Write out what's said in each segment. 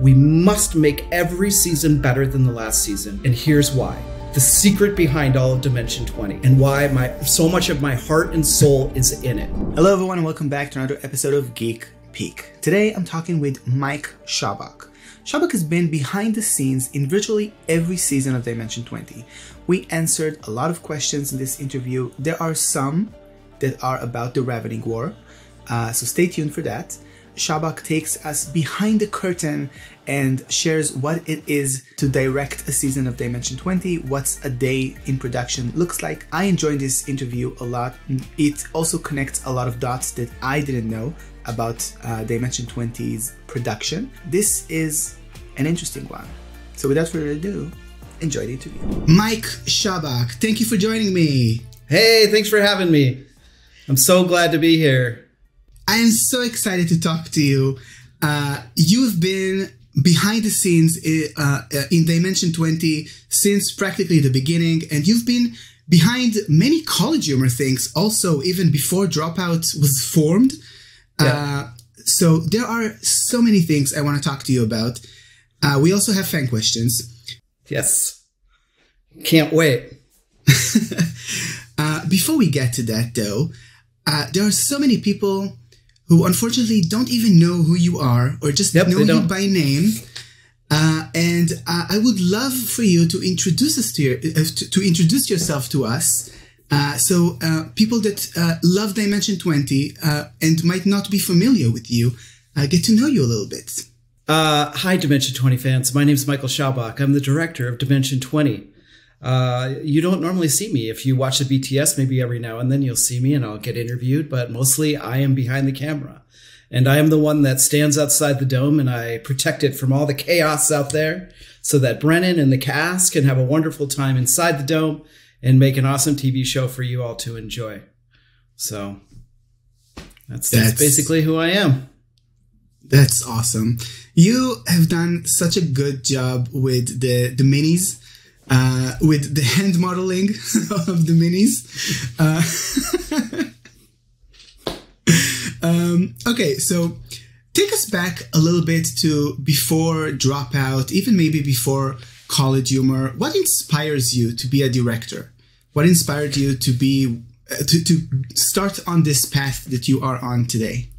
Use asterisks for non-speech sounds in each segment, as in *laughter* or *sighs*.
We must make every season better than the last season, and here's why. The secret behind all of Dimension 20 and why my so much of my heart and soul is in it. Hello everyone and welcome back to another episode of Geek Peek. Today I'm talking with Mike Schaubach. Schaubach has been behind the scenes in virtually every season of Dimension 20. We answered a lot of questions in this interview. There are some that are about the Ravening War, uh, so stay tuned for that. Schaubach takes us behind the curtain and shares what it is to direct a season of Dimension 20, what's a day in production looks like. I enjoyed this interview a lot. It also connects a lot of dots that I didn't know about uh, Dimension 20's production. This is an interesting one. So without further ado, enjoy the interview. Mike Schaubach, thank you for joining me. Hey, thanks for having me. I'm so glad to be here. I am so excited to talk to you. Uh, you've been behind the scenes uh, uh, in Dimension 20 since practically the beginning, and you've been behind many college humor things also, even before Dropout was formed. Yeah. Uh, so there are so many things I want to talk to you about. Uh, we also have fan questions. Yes. Can't wait. *laughs* Uh, before we get to that, though, there are so many people who unfortunately don't even know who you are or just yep, know you by name. Uh, and uh, I would love for you to introduce us to, your, uh, to, to, introduce yourself to us. Uh, so uh, people that uh, love Dimension 20 and might not be familiar with you get to know you a little bit. hi, Dimension 20 fans. My name is Michael Schaubach. I'm the director of Dimension 20. Uh, you don't normally see me. If you watch the BTS, maybe every now and then you'll see me and I'll get interviewed, but mostly I am behind the camera. And I am the one that stands outside the dome and I protect it from all the chaos out there so that Brennan and the cast can have a wonderful time inside the dome and make an awesome TV show for you all to enjoy. So that's, that's, that's basically who I am. That's awesome. You have done such a good job with the the minis uh, with the hand modeling *laughs* of the minis. Uh, *laughs* um, okay, so take us back a little bit to before Dropout, even maybe before College Humor. What inspires you to be a director? What inspired you to be uh, to, to start on this path that you are on today?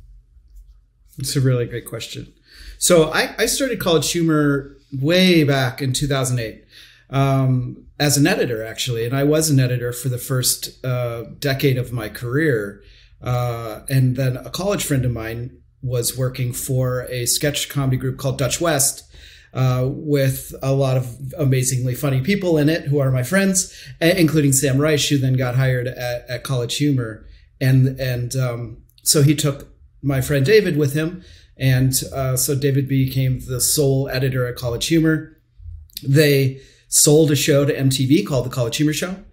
It's a really great question. So I, I started College Humor way back in 2008 um, as an editor, actually. And I was an editor for the first uh, decade of my career. Uh, and then a college friend of mine was working for a sketch comedy group called Dutch West. Uh, with a lot of amazingly funny people in it who are my friends, including Sam Reich, who then got hired at, at College Humor, and and um, so he took my friend David with him, and uh, so David became the sole editor at College Humor. They sold a show to MTV called The College Humor Show.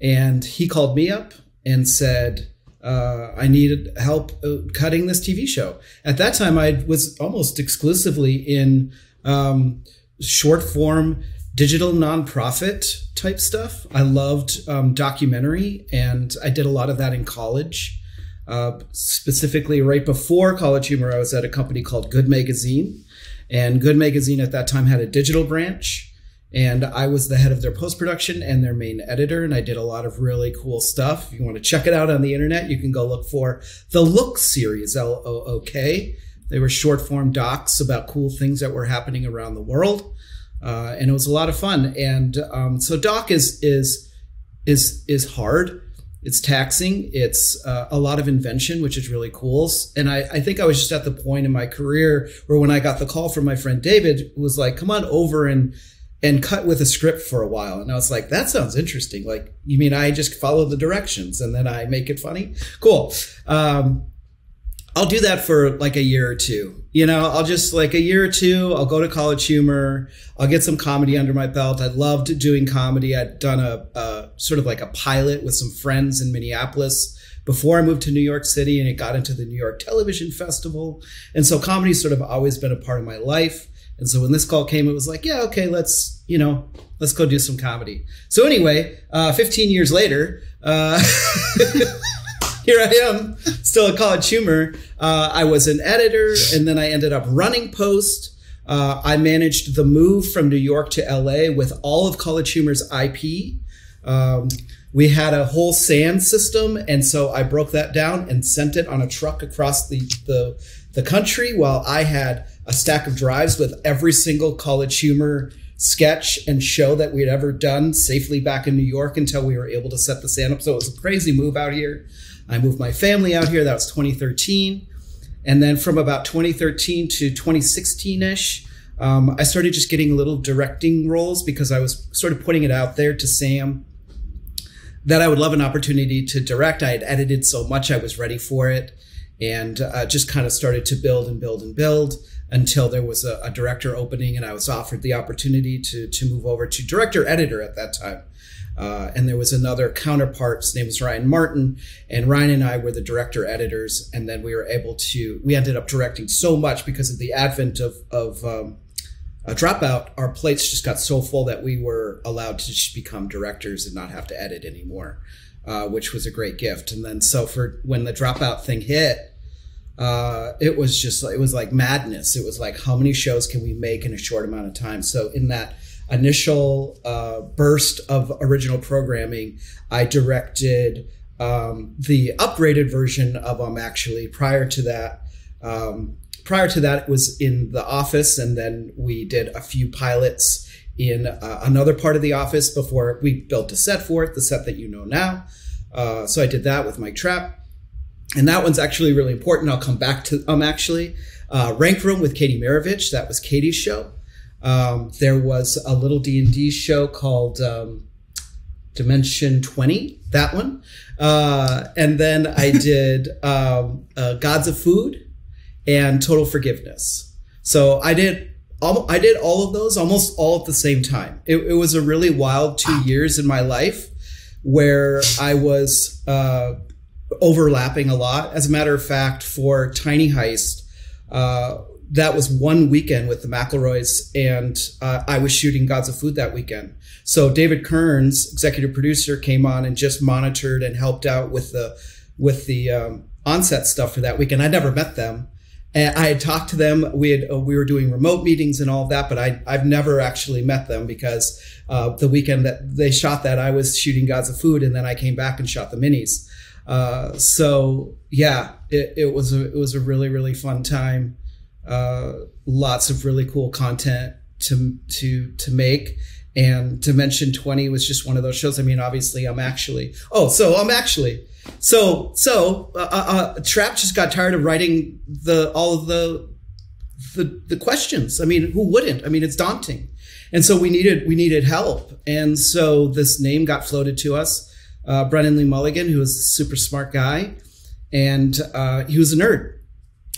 And he called me up and said, uh, I needed help uh, cutting this TV show. At that time, I was almost exclusively in um, short form digital nonprofit type stuff. I loved um, documentary, and I did a lot of that in college. Uh, specifically, right before College Humor, I was at a company called Good Magazine. And Good Magazine at that time had a digital branch and I was the head of their post production and their main editor, and I did a lot of really cool stuff. If you want to check it out on the internet, you can go look for the Look series, L O O K. They were short form docs about cool things that were happening around the world, uh, and it was a lot of fun. And um, so doc is is is is hard. It's taxing. It's uh, a lot of invention, which is really cool. And I, I think I was just at the point in my career where when I got the call from my friend David, was like, "Come on over and." And cut with a script for a while. And I was like, that sounds interesting. Like, you mean I just follow the directions and then I make it funny? Cool. Um, I'll do that for like a year or two. You know, I'll just like a year or two, I'll go to college humor. I'll get some comedy under my belt. I loved doing comedy. I'd done a, a sort of like a pilot with some friends in Minneapolis before I moved to New York City and it got into the New York Television Festival. And so comedy's sort of always been a part of my life. And so when this call came, it was like, yeah, okay, let's, you know, let's go do some comedy. So anyway, uh, 15 years later, uh, *laughs* here I am, still at College Humor. Uh, I was an editor, and then I ended up running Post. uh, I managed the move from New York to LA with all of College Humor's IP. Um, we had a whole SAN system, and so I broke that down and sent it on a truck across the the, the country. While I had a stack of drives with every single College Humor sketch and show that we had ever done safely back in New York until we were able to set the SAN up. So it was a crazy move out here. I moved my family out here. That was 2013. And then from about 2013 to 2016 ish, um, I started just getting little directing roles because I was sort of putting it out there to Sam that I would love an opportunity to direct. I had edited so much, I was ready for it, and uh, just kind of started to build and build and build until there was a, a, director opening, and I was offered the opportunity to to move over to director editor at that time. Uh, and there was another counterpart. His name was Ryan Martin, and Ryan and I were the director editors. And then we were able to. We ended up directing so much because of the advent of of um, a dropout. Our plates just got so full that we were allowed to just become directors and not have to edit anymore, uh, which was a great gift. And then so for when the dropout thing hit. Uh, it was just it was like madness. It was like how many shows can we make in a short amount of time? So in that initial uh, burst of original programming, I directed um, the upgraded version of um actually prior to that um, prior to that it was in the office and then we did a few pilots in uh, another part of the office before we built a set for it the set that you know now uh, so i did that with mike trapp and that one's actually really important i'll come back to um actually uh, rank room with katie Marovitch that was katie's show um, there was a little D&D show called um, Dimension 20, that one. Uh, and then I *laughs* did um, uh, Gods of Food and Total Forgiveness. So I did I did all of those almost all at the same time. It, it was a really wild two years in my life where I was uh, overlapping a lot. As a matter of fact, for Tiny Heist, uh, that was one weekend with the McElroys, and uh, I was shooting Gods of Food that weekend. So David Kearns, executive producer, came on and just monitored and helped out with the with the um, onset stuff for that weekend. I never met them, and I had talked to them. We had uh, we were doing remote meetings and all of that, but I I've never actually met them because uh, the weekend that they shot that, I was shooting Gods of Food, and then I came back and shot the minis. Uh, so yeah, it, it was a it was a really really fun time uh, lots of really cool content to to to make. And Dimension 20 was just one of those shows. I mean, obviously, I'm actually. Oh, so I'm actually. So so uh, uh, uh, Trapp just got tired of writing the all of the the the questions. I mean, who wouldn't? I mean, it's daunting. And so we needed we needed help. And so this name got floated to us. Uh, Brennan Lee Mulligan, who was a super smart guy, and uh, he was a nerd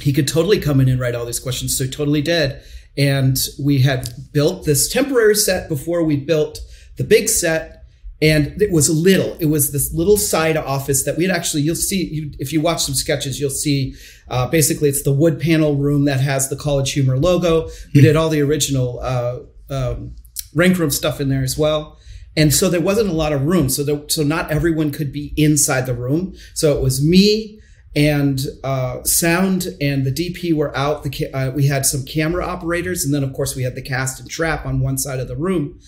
he could totally come in and write all these questions. So he totally did. And we had built this temporary set before we built the big set. And it was a little. It was this little side office that we had actually, you'll see, you, if you watch some sketches, you'll see uh, basically it's the wood panel room that has the College Humor logo. We hmm. did all the original uh, um, rank room stuff in there as well. And so there wasn't a lot of room. So, there, so not everyone could be inside the room. So it was me, and uh, sound and the DP were out. The uh, we had some camera operators, and then of course we had the cast and Trapp on one side of the room.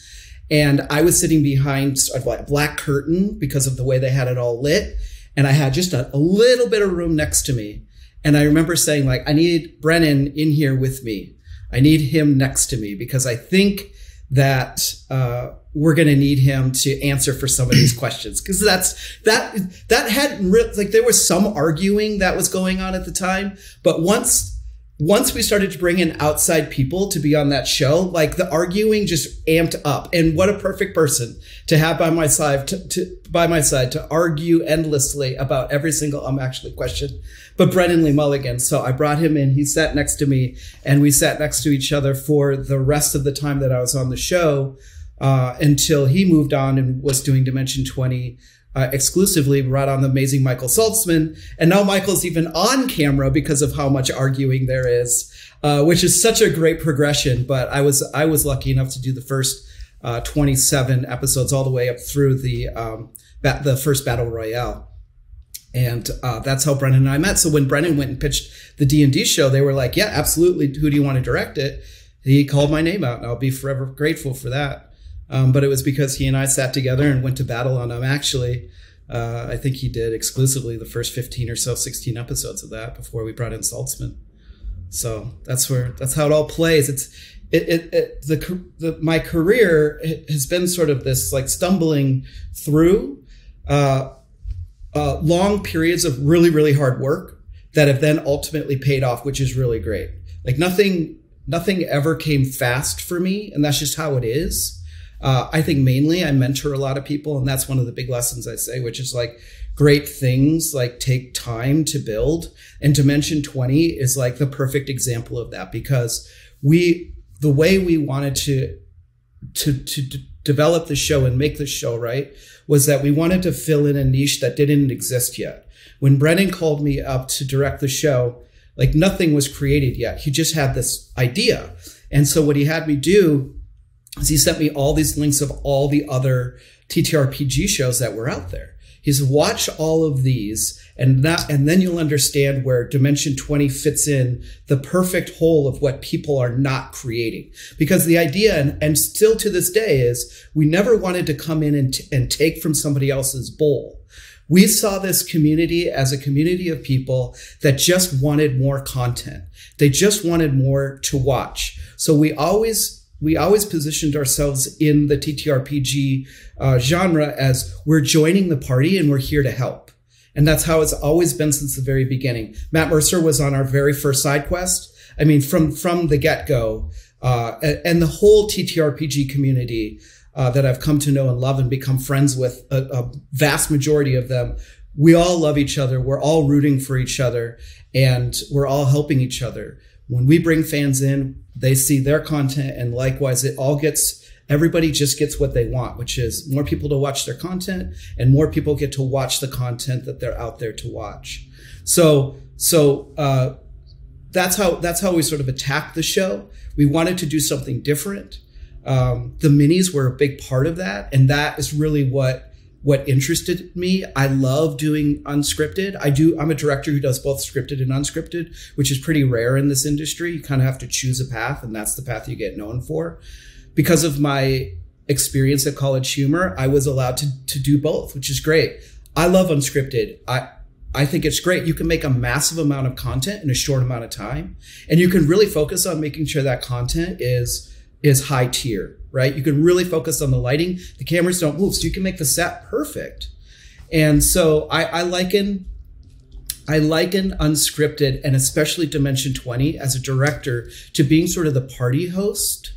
And I was sitting behind a black curtain because of the way they had it all lit, and I had just a, a little bit of room next to me. And I remember saying, like, I need Brennan in here with me. I need him next to me because I think that uh, we're going to need him to answer for some of these *clears throat* questions. Because that's that that hadn't re- like there was some arguing that was going on at the time but once once we started to bring in outside people to be on that show like the arguing just amped up. And what a perfect person to have by my side to, to by my side to argue endlessly about every single um actually question. But Brennan Lee Mulligan so I brought him in. He sat next to me and we sat next to each other for the rest of the time that I was on the show uh, until he moved on and was doing Dimension 20 uh, exclusively, brought on the amazing Michael Saltzman. And now Michael's even on camera because of how much arguing there is, uh, which is such a great progression. But I was I was lucky enough to do the first uh, 27 episodes all the way up through the um, the first battle royale. And uh, that's how Brennan and I met. So when Brennan went and pitched the D and D show, they were like, "Yeah, absolutely. Who do you want to direct it?" he called my name out, and I'll be forever grateful for that. Um, but it was because he and I sat together and went to battle on them. Actually, uh, I think he did exclusively the first 15 or so, 16 episodes of that before we brought in Saltzman. So that's where that's how it all plays. It's it, it, it the, the my career has been sort of this like stumbling through uh, uh, long periods of really really hard work that have then ultimately paid off, which is really great. Like nothing nothing ever came fast for me, and that's just how it is. Uh, I think mainly I mentor a lot of people, and that's one of the big lessons I say, which is like great things like take time to build. And Dimension 20 is like the perfect example of that because we, the way we wanted to, to, to develop the show and make the show right was that we wanted to fill in a niche that didn't exist yet. When Brennan called me up to direct the show, like nothing was created yet. He just had this idea. And so what he had me do he sent me all these links of all the other TTRPG shows that were out there. He said, watch all of these and that, and then you'll understand where Dimension 20 fits in the perfect whole of what people are not creating. Because the idea, and, and still to this day, is we never wanted to come in and, and take from somebody else's bowl. We saw this community as a community of people that just wanted more content. They just wanted more to watch. So we always we always positioned ourselves in the TTRPG uh, genre as we're joining the party and we're here to help. And that's how it's always been since the very beginning. Matt Mercer was on our very first side quest. I mean, from from the get go, uh, and the whole TTRPG community uh, that I've come to know and love and become friends with, a, a vast majority of them, we all love each other. We're all rooting for each other, and we're all helping each other. When we bring fans in, they see their content and likewise it all gets everybody just gets what they want which is more people to watch their content and more people get to watch the content that they're out there to watch. So so uh, that's how that's how we sort of attacked the show. We wanted to do something different. Um, the minis were a big part of that and that is really what what interested me. I love doing unscripted. I do, I'm a director who does both scripted and unscripted, which is pretty rare in this industry. You kind of have to choose a path, and that's the path you get known for. Because of my experience at College Humor, I was allowed to, to do both, which is great. I love unscripted. I, I think it's great. You can make a massive amount of content in a short amount of time, and you can really focus on making sure that content is is high tier, right? You can really focus on the lighting. The cameras don't move, so you can make the set perfect. And so I, I liken I liken unscripted and especially Dimension 20 as a director to being sort of the party host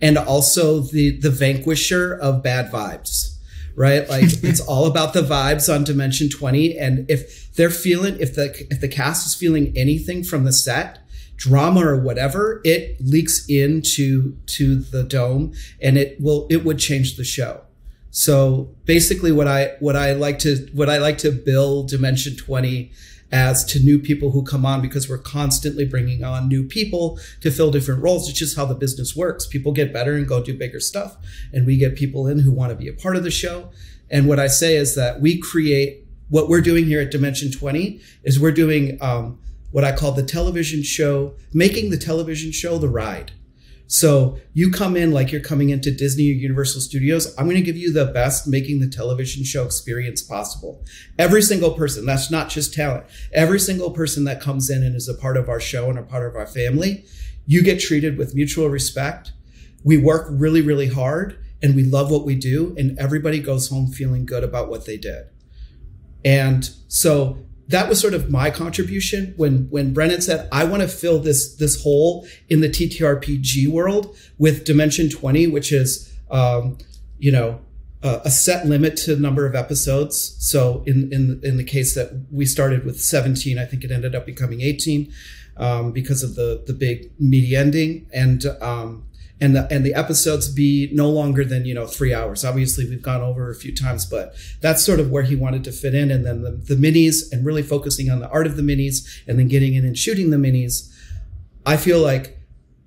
and also the the vanquisher of bad vibes. Right? Like *laughs* it's all about the vibes on Dimension 20. And if they're feeling if the if the cast is feeling anything from the set, drama or whatever, it leaks into to the dome and it will it would change the show. So basically what I what I like to what I like to build Dimension 20 as to new people who come on because we're constantly bringing on new people to fill different roles. It's just how the business works. People get better and go do bigger stuff. And we get people in who want to be a part of the show. And what I say is that we create what we're doing here at Dimension 20 is we're doing um, what I call the television show, making the television show the ride. So you come in like you're coming into Disney or Universal Studios. I'm going to give you the best making the television show experience possible. Every single person, that's not just talent. Every single person that comes in and is a part of our show and a part of our family, you get treated with mutual respect. We work really, really hard and we love what we do. And everybody goes home feeling good about what they did. And so that was sort of my contribution when when Brennan said I want to fill this this hole in the TTRPG world with Dimension 20, which is um, you know uh, a set limit to the number of episodes. So in in in the case that we started with 17, I think it ended up becoming 18 um, because of the the big meaty ending and. Um, and the and the episodes be no longer than you know three hours. Obviously, we've gone over a few times, but that's sort of where he wanted to fit in. And then the, the minis and really focusing on the art of the minis, and then getting in and shooting the minis. I feel like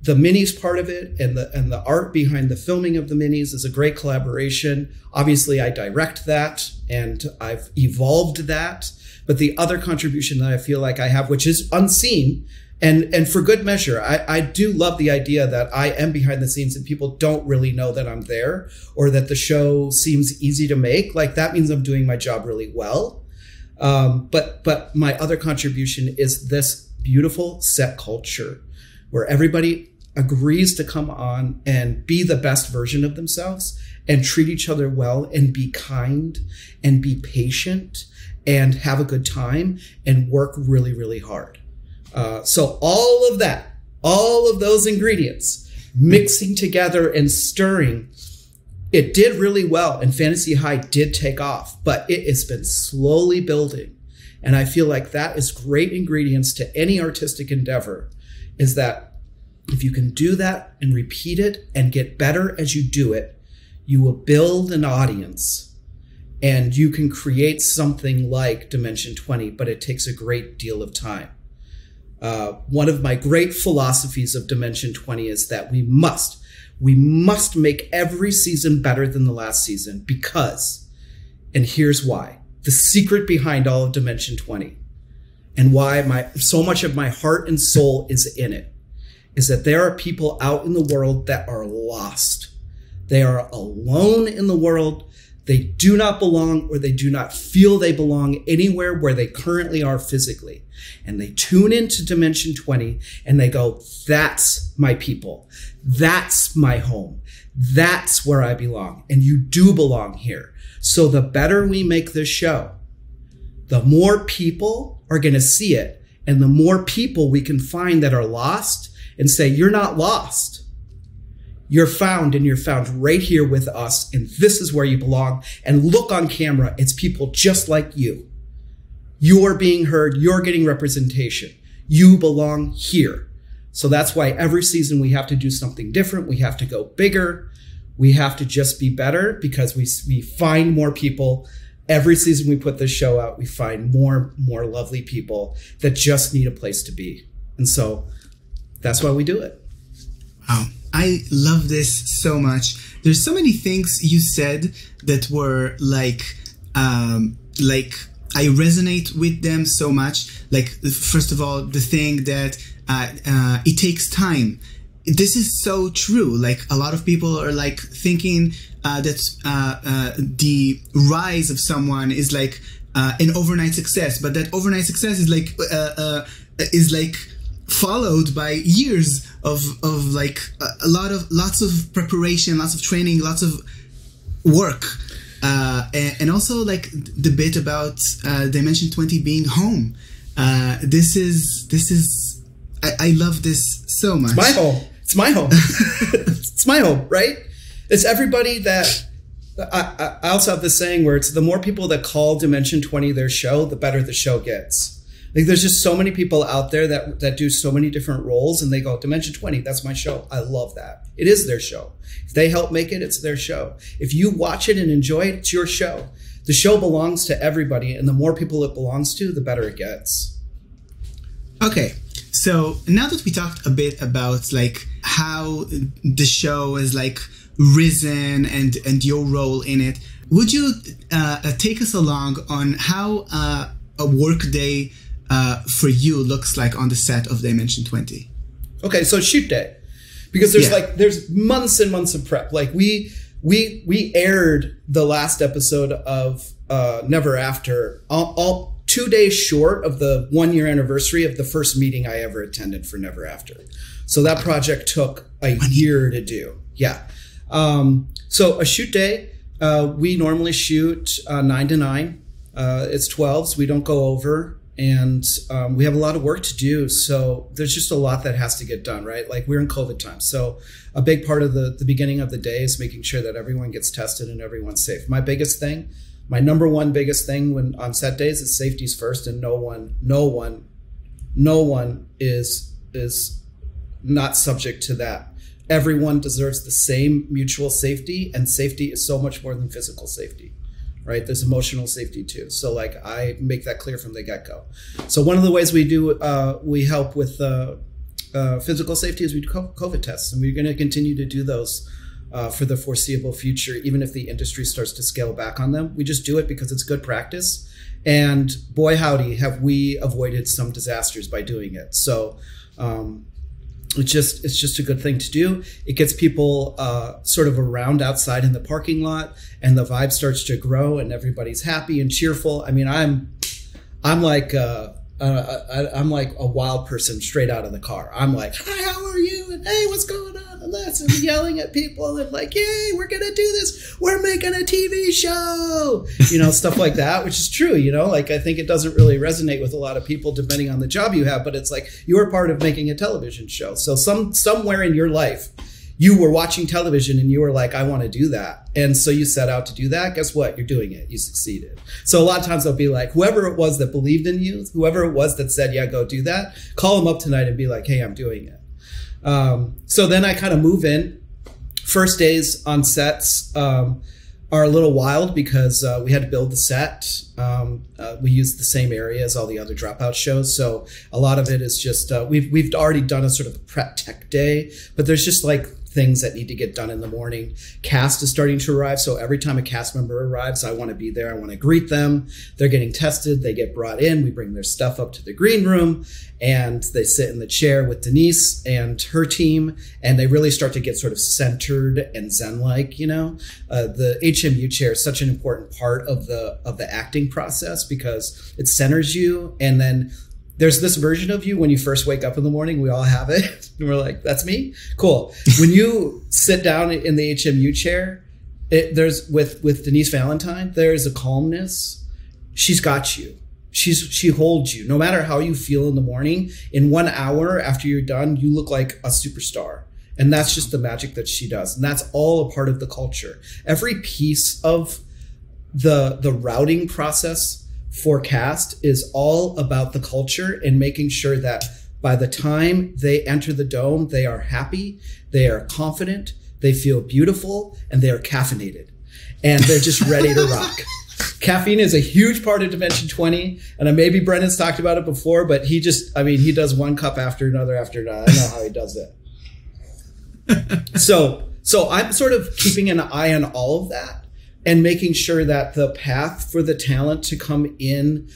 the minis part of it and the and the art behind the filming of the minis is a great collaboration. Obviously, I direct that and I've evolved that. But the other contribution that I feel like I have, which is unseen, and and for good measure I, I do love the idea that i am behind the scenes and people don't really know that i'm there or that the show seems easy to make. Like that means i'm doing my job really well. Um, but but my other contribution is this beautiful set culture where everybody agrees to come on and be the best version of themselves and treat each other well and be kind and be patient and have a good time and work really really hard uh, so all of that, all of those ingredients mixing together and stirring, it did really well. And Fantasy High did take off, but it has been slowly building. And I feel like that is great ingredients to any artistic endeavor is that if you can do that and repeat it and get better as you do it, you will build an audience and you can create something like Dimension 20, but it takes a great deal of time. Uh, one of my great philosophies of Dimension 20 is that we must, we must make every season better than the last season because, and here's why the secret behind all of Dimension 20 and why my so much of my heart and soul is in it is that there are people out in the world that are lost. They are alone in the world. They do not belong or they do not feel they belong anywhere where they currently are physically and they tune into Dimension 20 and they go, that's my people. That's my home. That's where I belong. And you do belong here. So the better we make this show, the more people are going to see it and the more people we can find that are lost and say, you're not lost. You're found and you're found right here with us. And this is where you belong. And look on camera. It's people just like you. You're being heard. You're getting representation. You belong here. So that's why every season we have to do something different. We have to go bigger. We have to just be better because we, we find more people. Every season we put this show out, we find more, more lovely people that just need a place to be. And so that's why we do it. Wow. I love this so much. There's so many things you said that were like, um, like I resonate with them so much. Like, first of all, the thing that uh, uh, it takes time. This is so true. Like, a lot of people are like thinking uh, that uh, uh, the rise of someone is like uh, an overnight success, but that overnight success is like is like followed by years of of like a, a lot of lots of preparation, lots of training, lots of work uh, and, and, also like the bit about uh, Dimension Twenty being home. Uh, this is this is I, I, love this so much. It's my home. It's my home. *laughs* it's my home, right? It's everybody that. I, I also have this saying where it's the more people that call Dimension Twenty their show, the better the show gets. Like there's just so many people out there that that do so many different roles and they go Dimension 20, that's my show. I love that. It is their show. If they help make it, it's their show. If you watch it and enjoy it, it's your show. The show belongs to everybody and the more people it belongs to, the better it gets. Okay. So, now that we talked a bit about like how the show is like risen and and your role in it, would you uh, take us along on how uh, a workday uh, for you looks like on the set of Dimension 20? Okay, so shoot day. Because there's yeah. like there's months and months of prep. Like we we we aired the last episode of uh, Never After all, all two days short of the one year anniversary of the first meeting I ever attended for Never After. So that project took a year to do. Yeah. Um, so a shoot day, uh, we normally shoot uh, nine to nine. Uh, it's 12s. We don't go over and um, we have a lot of work to do so there's just a lot that has to get done right? Like we're in covid time so a big part of the, the beginning of the day is making sure that everyone gets tested and everyone's safe. My biggest thing my number one biggest thing when on set days is safety's first and no one no one no one is is not subject to that. Everyone deserves the same mutual safety and safety is so much more than physical safety right? There's emotional safety too. So like I make that clear from the get go. So one of the ways we do uh, we help with uh, uh, physical safety is we do COVID tests, and we're going to continue to do those. Uh, for the foreseeable future, even if the industry starts to scale back on them, we just do it because it's good practice. And boy, howdy, have we avoided some disasters by doing it. So, Um, it's just it's just a good thing to do. It gets people uh, sort of around outside in the parking lot, and the vibe starts to grow, and everybody's happy and cheerful. I mean, I'm I'm like. Uh, uh, I, am like a wild person straight out of the car. I'm like, "Hi, how are you?" and "Hey, what's going on?" And and yelling at people, and like, "Yay, we're gonna do this! We're making a TV show!" You know, stuff like that, which is true. You know, like I think it doesn't really resonate with a lot of people depending on the job you have, but it's like you're part of making a television show. So some somewhere in your life you were watching television and you were like, I want to do that. And so you set out to do that. Guess what? You're doing it. You succeeded. So a lot of times they'll be like, whoever it was that believed in you, whoever it was that said, yeah, go do that, call them up tonight and be like, hey, I'm doing it. Um, so then I kind of move in. First days on sets um, are a little wild because uh, we had to build the set. Um, uh, we use the same area as all the other dropout shows, so a lot of it is just uh, we've we've already done a sort of prep tech day, but there's just like things that need to get done in the morning. Cast is starting to arrive. So every time a cast member arrives, I want to be there. I want to greet them. They're getting tested. They get brought in. We bring their stuff up to the green room and they sit in the chair with Denise and her team. And they really start to get sort of centered and Zen like, you know, uh, the HMU chair is such an important part of the, of the acting process because it centers you. And then there's this version of you when you first wake up in the morning. We all have it. *laughs* and we're like, that's me. Cool. when you sit down in the HMU chair, it, there's with with Denise Valentine. There is a calmness. She's got you. She's she holds you. No matter how you feel in the morning, in one hour after you're done, you look like a superstar. And that's just the magic that she does. And that's all a part of the culture. Every piece of the the routing process forecast is all about the culture and making sure that by the time they enter the dome, they are happy, they are confident, they feel beautiful, and they are caffeinated. And they're just ready to *laughs* rock. Caffeine is a huge part of Dimension 20. And maybe Brennan's talked about it before, but he just, I mean, he does one cup after another after another. I don't know how he does it. *laughs* so, so I'm sort of keeping an eye on all of that and making sure that the path for the talent to come in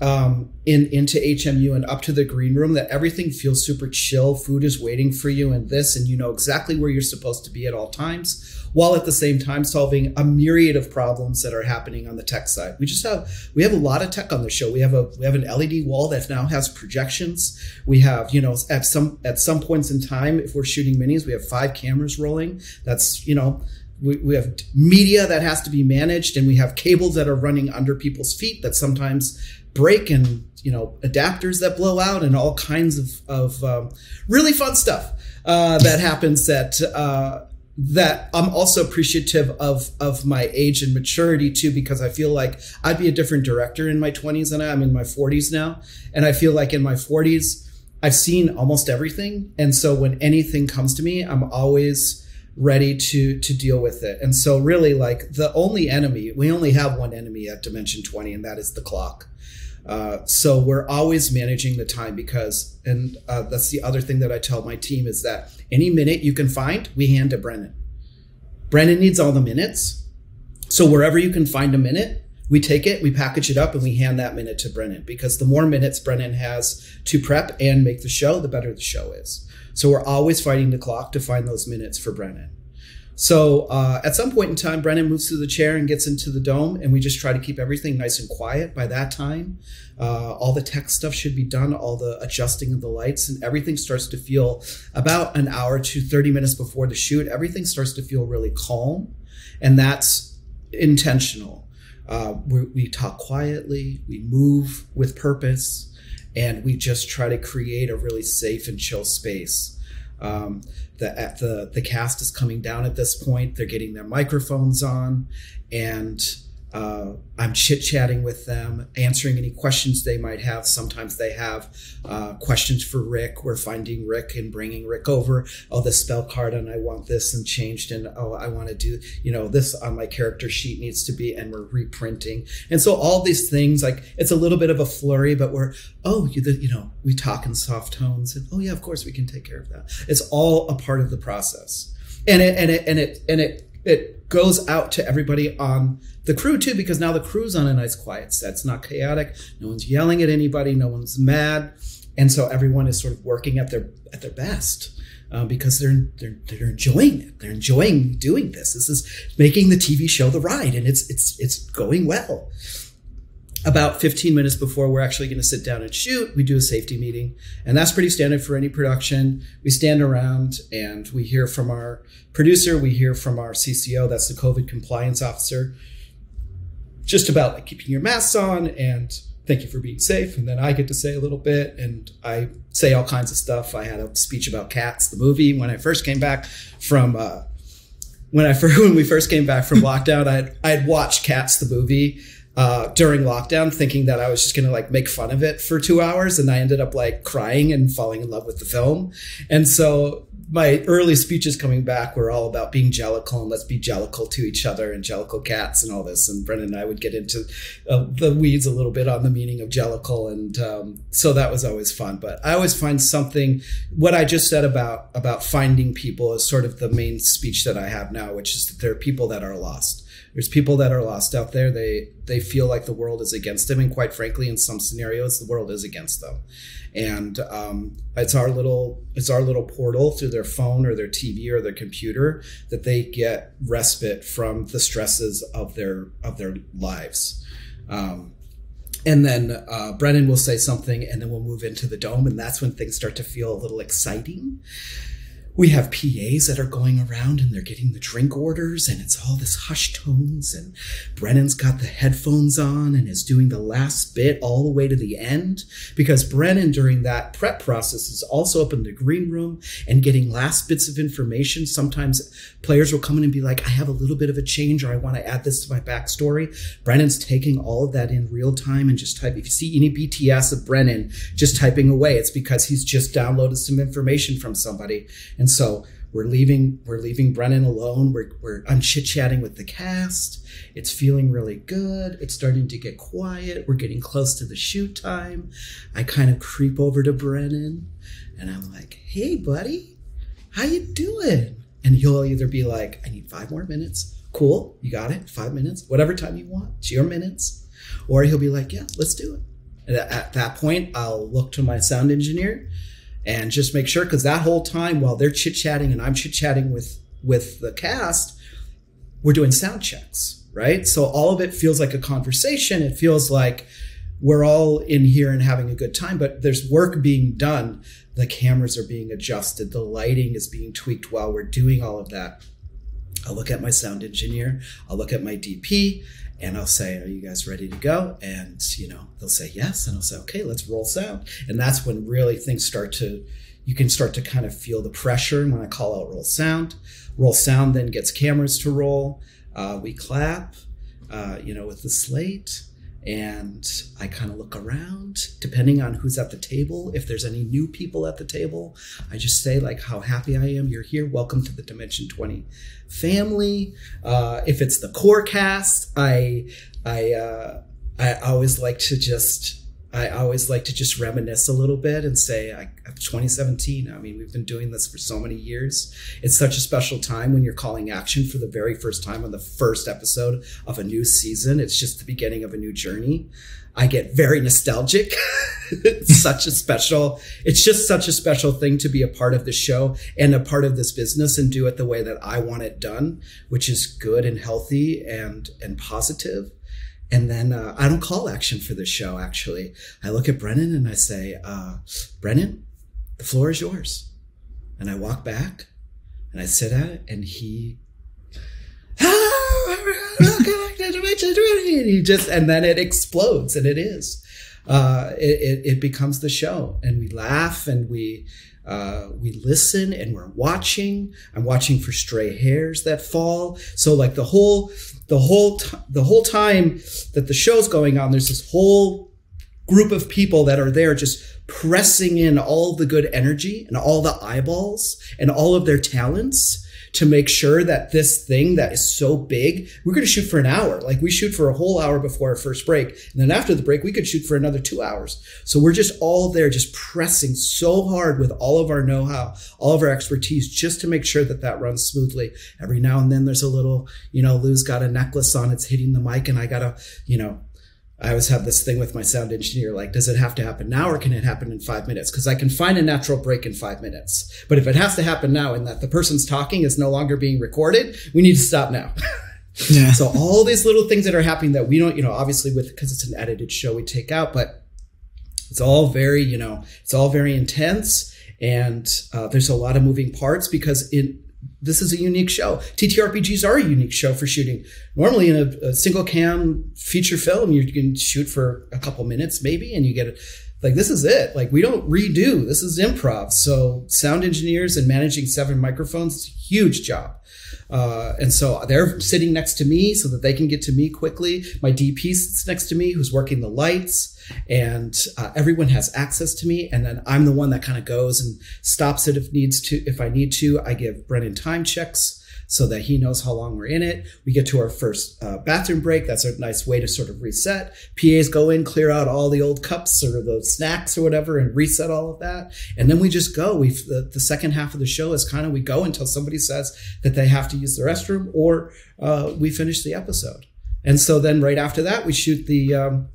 um, in into HMU and up to the green room that everything feels super chill. Food is waiting for you and this, and you know exactly where you're supposed to be at all times, while at the same time solving a myriad of problems that are happening on the tech side. We just have we have a lot of tech on the show. We have a we have an LED wall that now has projections. We have you know at some at some points in time, if we're shooting minis, we have five cameras rolling. That's you know we, we have media that has to be managed and we have cables that are running under people's feet that sometimes break and you know adapters that blow out and all kinds of, of um, really fun stuff uh, that happens that uh, that I'm also appreciative of of my age and maturity too because I feel like I'd be a different director in my 20s than I am in my 40s now. And I feel like in my 40s I've seen almost everything. And so when anything comes to me I'm always ready to to deal with it. And so really like the only enemy, we only have one enemy at dimension 20 and that is the clock. Uh, so we're always managing the time because, and uh, that's the other thing that I tell my team is that any minute you can find, we hand to Brennan. Brennan needs all the minutes. So wherever you can find a minute, we take it, we package it up, and we hand that minute to Brennan because the more minutes Brennan has to prep and make the show, the better the show is. So we're always fighting the clock to find those minutes for Brennan. So uh, at some point in time, Brennan moves to the chair and gets into the dome, and we just try to keep everything nice and quiet. By that time, uh, all the tech stuff should be done, all the adjusting of the lights, and everything starts to feel about an hour to 30 minutes before the shoot. Everything starts to feel really calm, and that's intentional. Uh, we talk quietly, we move with purpose, and we just try to create a really safe and chill space. Um, the the the cast is coming down at this point. They're getting their microphones on, and uh, I'm chit chatting with them, answering any questions they might have. Sometimes they have uh, questions for Rick. We're finding Rick and bringing Rick over. Oh, the spell card, and I want this and changed, and oh, I want to do, you know, this on my character sheet needs to be, and we're reprinting. And so all these things, like it's a little bit of a flurry, but we're, oh, you, you know, we talk in soft tones, and oh yeah, of course we can take care of that. It's all a part of the process, and it and it and it and it it goes out to everybody on the crew too, because now the crew's on a nice quiet set. It's not chaotic. No one's yelling at anybody. No one's mad. and so everyone is sort of working at their at their best. Uh, because they're, they're they're enjoying it. They're enjoying doing this. This is making the TV show the ride, and it's it's it's going well about 15 minutes before we're actually going to sit down and shoot, we do a safety meeting. And that's pretty standard for any production. We stand around and we hear from our producer, we hear from our CCO, that's the COVID compliance officer, just about like keeping your masks on and thank you for being safe. And then I get to say a little bit and I say all kinds of stuff. I had a speech about Cats, the movie, when I first came back from, uh, when I *laughs* when we first came back from lockdown, I'd, I'd watched Cats, the movie uh, during lockdown, thinking that I was just gonna like make fun of it for two hours, and I ended up like crying and falling in love with the film. And so my early speeches coming back were all about being jellicle and let's be jellicle to each other and jellicle cats and all this. And Brennan and I would get into uh, the weeds a little bit on the meaning of jellicle, and um, so that was always fun. But I always find something. What I just said about about finding people is sort of the main speech that I have now, which is that there are people that are lost there's people that are lost out there. They they feel like the world is against them, and quite frankly, in some scenarios, the world is against them. And um, it's our little it's our little portal through their phone or their TV or their computer that they get respite from the stresses of their of their lives. Um, and then uh, Brennan will say something, and then we'll move into the dome, and that's when things start to feel a little exciting we have PAs that are going around and they're getting the drink orders and it's all this hushed tones and Brennan's got the headphones on and is doing the last bit all the way to the end because Brennan during that prep process is also up in the green room and getting last bits of information. Sometimes players will come in and be like, I have a little bit of a change or I want to add this to my backstory. Brennan's taking all of that in real time and just type. If you see any BTS of Brennan just typing away, it's because he's just downloaded some information from somebody. And and so we're leaving we're leaving Brennan alone. We're, we're I'm chit chatting with the cast. It's feeling really good. It's starting to get quiet. We're getting close to the shoot time. I kind of creep over to Brennan and I'm like, "Hey, buddy, how you doing?" And he'll either be like, "I need five more minutes." Cool, you got it. Five minutes, whatever time you want. It's your minutes. Or he'll be like, "Yeah, let's do it." And at that point, I'll look to my sound engineer and just make sure because that whole time while they're chit chatting and I'm chit chatting with with the cast, we're doing sound checks, right? So all of it feels like a conversation. It feels like we're all in here and having a good time, but there's work being done. The cameras are being adjusted, the lighting is being tweaked while we're doing all of that. I'll look at my sound engineer, I'll look at my DP, and I'll say, Are you guys ready to go? And, you know, they'll say yes. And I'll say, Okay, let's roll sound. And that's when really things start to, you can start to kind of feel the pressure And when I call out roll sound. Roll sound then gets cameras to roll. Uh, we clap, uh, you know, with the slate and I kind of look around depending on who's at the table. If there's any new people at the table, I just say like how happy I am you're here. Welcome to the Dimension 20 family. Uh, if it's the core cast, I I uh, I always like to just I always like to just reminisce a little bit and say, I, 2017. I mean, we've been doing this for so many years. It's such a special time when you're calling action for the very first time on the first episode of a new season. It's just the beginning of a new journey. I get very nostalgic. *laughs* it's such a special, it's just such a special thing to be a part of the show and a part of this business and do it the way that I want it done, which is good and healthy and, and positive and then uh, I don't call action for this show, actually. I look at Brennan and I say, uh, Brennan, the floor is yours. And I walk back and I sit at it and he. *laughs* he just and then it explodes and it is uh, it, it, it becomes the show and we laugh and we uh, we listen and we're watching. I'm watching for stray hairs that fall. So like the whole, the whole, the whole time that the show's going on, there's this whole group of people that are there just pressing in all the good energy and all the eyeballs and all of their talents to make sure that this thing that is so big, we're going to shoot for an hour. Like we shoot for a whole hour before our first break. And then after the break, we could shoot for another two hours. So we're just all there, just pressing so hard with all of our know how, all of our expertise, just to make sure that that runs smoothly. Every now and then there's a little, you know, Lou's got a necklace on, it's hitting the mic, and I got to, you know, I always have this thing with my sound engineer like, does it have to happen now or can it happen in five minutes? Because I can find a natural break in five minutes. But if it has to happen now and that the person's talking is no longer being recorded, we need to stop now. *laughs* Yeah. so all these little things that are happening that we don't, you know, obviously with because it's an edited show, we take out, but it's all very, you know, it's all very intense and uh, there's a lot of moving parts because in this is a unique show. TTRPGs are a unique show for shooting. Normally, in a, a, single cam feature film, you can shoot for a couple minutes, maybe, and you get it. Like this is it. Like we don't redo. This is improv. So sound engineers and managing seven microphones is a huge job. Uh, and so they're sitting next to me so that they can get to me quickly. My DP sits next to me, who's working the lights, and uh, everyone has access to me. And then I'm the one that kind of goes and stops it if needs to. If I need to, I give Brennan time checks so that he knows how long we're in it. We get to our first uh, bathroom break. That's a nice way to sort of reset. PAs go in, clear out all the old cups or the snacks or whatever, and reset all of that. And then we just go. We the, the second half of the show is kind of we go until somebody says that they have to use the restroom or uh, we finish the episode. And so then right after that, we shoot the um,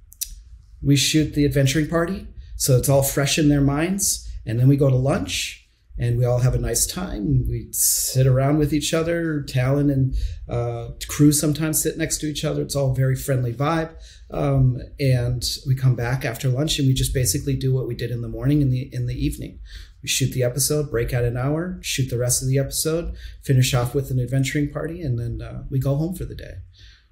we shoot the adventuring party. So it's all fresh in their minds. And then we go to lunch and we all have a nice time. We sit around with each other. Talon and uh, crew sometimes sit next to each other. It's all very friendly vibe. Um, and we come back after lunch and we just basically do what we did in the morning in the in the evening. We shoot the episode, break out an hour, shoot the rest of the episode, finish off with an adventuring party, and then uh, we go home for the day.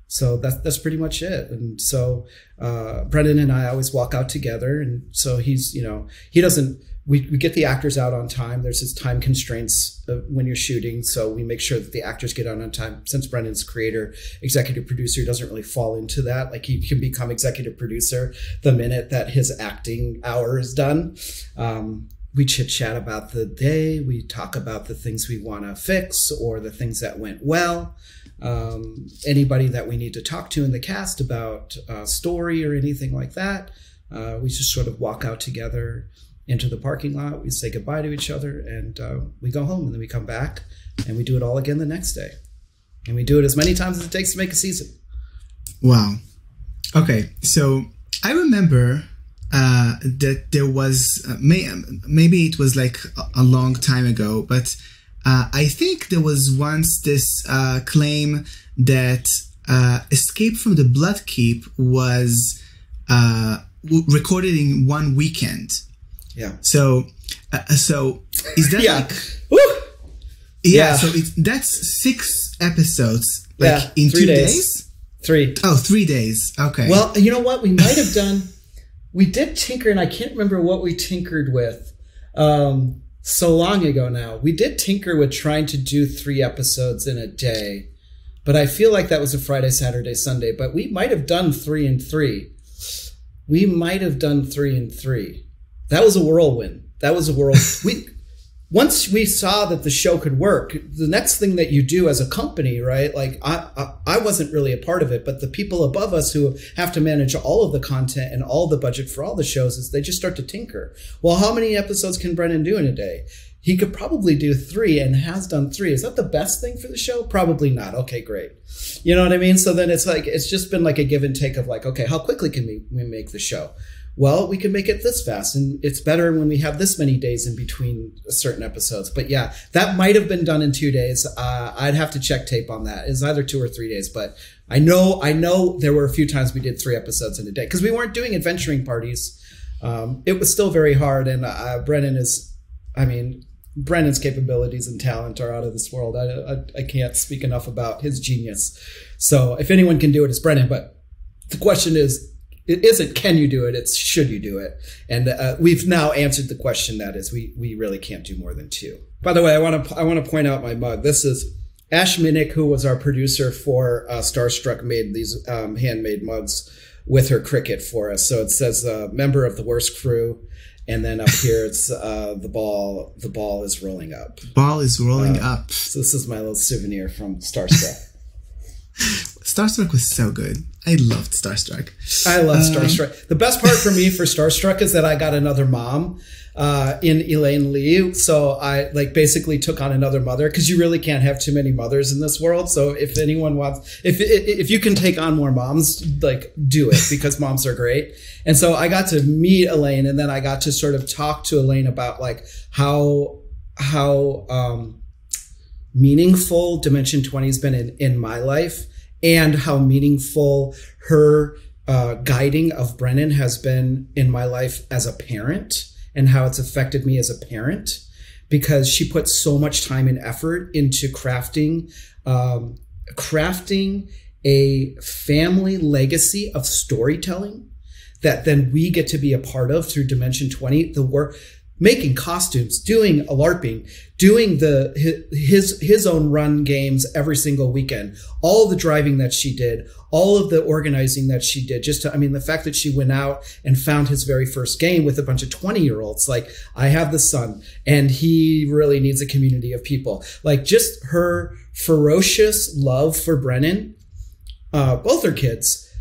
So that's that's pretty much it. And so uh, Brennan and I always walk out together, and so he's you know he doesn't we, we get the actors out on time. There's his time constraints when you're shooting, so we make sure that the actors get out on time. Since Brennan's creator, executive producer, doesn't really fall into that. Like he can become executive producer the minute that his acting hour is done. Um, we chit chat about the day. We talk about the things we want to fix or the things that went well. Um, anybody that we need to talk to in the cast about uh, story or anything like that. Uh, we just sort of walk out together into the parking lot. We say goodbye to each other and uh, we go home and then we come back and we do it all again the next day. And we do it as many times as it takes to make a season. Wow. Okay. So I remember uh, that there was, uh, may, maybe it was like a, long time ago, but uh, I think there was once this uh, claim that uh, Escape from the Blood Keep was recorded in one weekend. Yeah. So, uh, so is that *laughs* yeah. like? Woo! Yeah, Yeah. So it's that's six episodes, like Yeah, in three two days. days. Three. Oh, three days. Okay. Well, you know what? We *laughs* might have done. We did tinker, and I can't remember what we tinkered with. Um, so long ago now, we did tinker with trying to do three episodes in a day, but I feel like that was a Friday, Saturday, Sunday. But we might have done three and three. We might have done three and three. That was a whirlwind. That was a whirl. *laughs* we once we saw that the show could work, the next thing that you do as a company, right? Like I, I, I wasn't really a part of it, but the people above us who have to manage all of the content and all the budget for all the shows is they just start to tinker. Well, how many episodes can Brennan do in a day? He could probably do three and has done three. Is that the best thing for the show? Probably not. Okay, great. You know what I mean? So then it's like, it's just been like a give and take of like, okay, how quickly can we, we make the show? Well, we can make it this fast. And it's better when we have this many days in between certain episodes. But yeah, that might have been done in two days. Uh, I'd have to check tape on that. It's either two or three days, but I know, I know there were a few times we did three episodes in a day because we weren't doing adventuring parties. Um, it was still very hard. And uh, Brennan is, I mean, Brennan's capabilities and talent are out of this world. I, I, I can't speak enough about his genius. So if anyone can do it, it's Brennan. But the question is, it isn't can you do it? It's should you do it? And uh, we've now answered the question that is we we really can't do more than two. By the way i want to i want to point out my mug. This is ash minnick who was our producer for uh, starstruck made these um, handmade mugs with her Cricut for us. So it says uh, member of the worst crew and then up here it's uh, the ball the ball is rolling up. Ball is rolling Uh, up. so this is my little souvenir from starstruck Starstruck was so good. I loved Starstruck. I love Starstruck. The best part for me for Starstruck is that I got another mom uh, in Elaine Lee. So I like basically took on another mother because you really can't have too many mothers in this world. So if anyone wants, if if you can take on more moms, like do it because moms are great. And so I got to meet Elaine, and then I got to sort of talk to Elaine about like how how um, meaningful Dimension Twenty has been in in my life, and how meaningful her uh, guiding of Brennan has been in my life as a parent and how it's affected me as a parent because she put so much time and effort into crafting um, crafting a family legacy of storytelling that then we get to be a part of through dimension 20 the work making costumes, doing a LARPing, doing the his his own run games every single weekend, all the driving that she did, all of the organizing that she did. Just to, I mean, the fact that she went out and found his very first game with a bunch of 20 year olds. Like, I have the son and he really needs a community of people. Like, just her ferocious love for Brennan, uh, both her kids,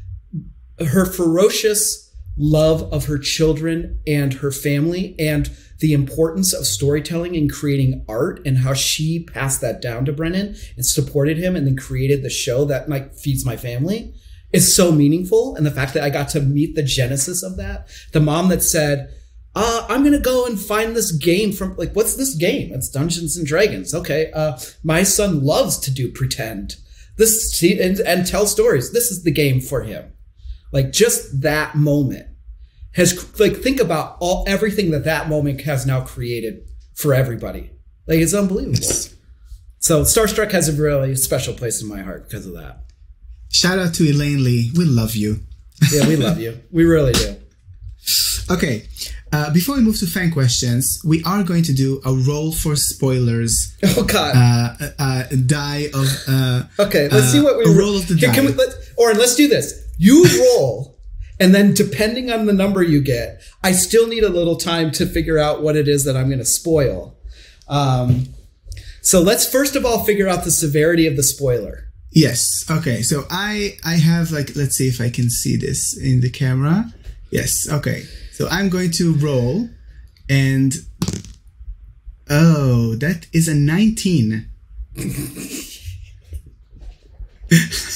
her ferocious love of her children and her family and the importance of storytelling and creating art and how she passed that down to Brennan and supported him and then created the show that like feeds my family is so meaningful. And the fact that I got to meet the genesis of that, the mom that said, uh, I'm gonna go and find this game from like what's this game? It's Dungeons and Dragons. Okay. Uh, my son loves to do pretend. This and, and tell stories. This is the game for him. Like just that moment has like think about all everything that that moment has now created for everybody. Like it's unbelievable. So Starstruck has a really special place in my heart because of that. Shout out to Elaine Lee. We love you. *laughs* yeah, we love you. We really do. Okay. Uh, before we move to fan questions, we are going to do a roll for spoilers. *laughs* Oh God! Uh, uh, die of. Uh, okay, let's see what we roll of the Here, die. Can we, let, or let's do this. You *laughs* roll and then depending on the number you get, I still need a little time to figure out what it is that I'm going to spoil. Um, so let's first of all figure out the severity of the spoiler. Yes. Okay. So I I have like let's see if I can see this in the camera. Yes. Okay. So I'm going to roll and oh, that is a 19. *laughs*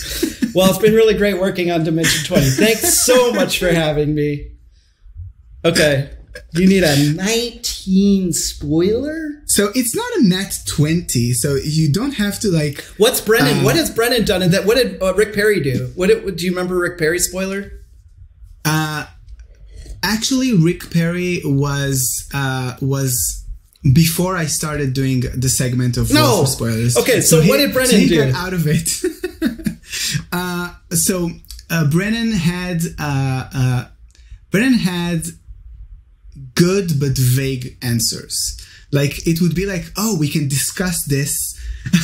well, it's been really great working on Dimension 20. Thanks so much for having me. Okay. You need a 19 spoiler? So it's not a net 20, so you don't have to like. What's Brennan? Uh, what has Brennan done? And that what did uh, Rick Perry do? What did, do you remember Rick Perry spoiler? Uh, actually, Rick Perry was uh, was before I started doing the segment of no. spoilers. Okay, so, so he, what did Brennan so he do? Got out of it. *laughs* uh, so uh, Brennan had uh, uh, Brennan had good but vague answers. Like it would be like, oh, we can discuss this.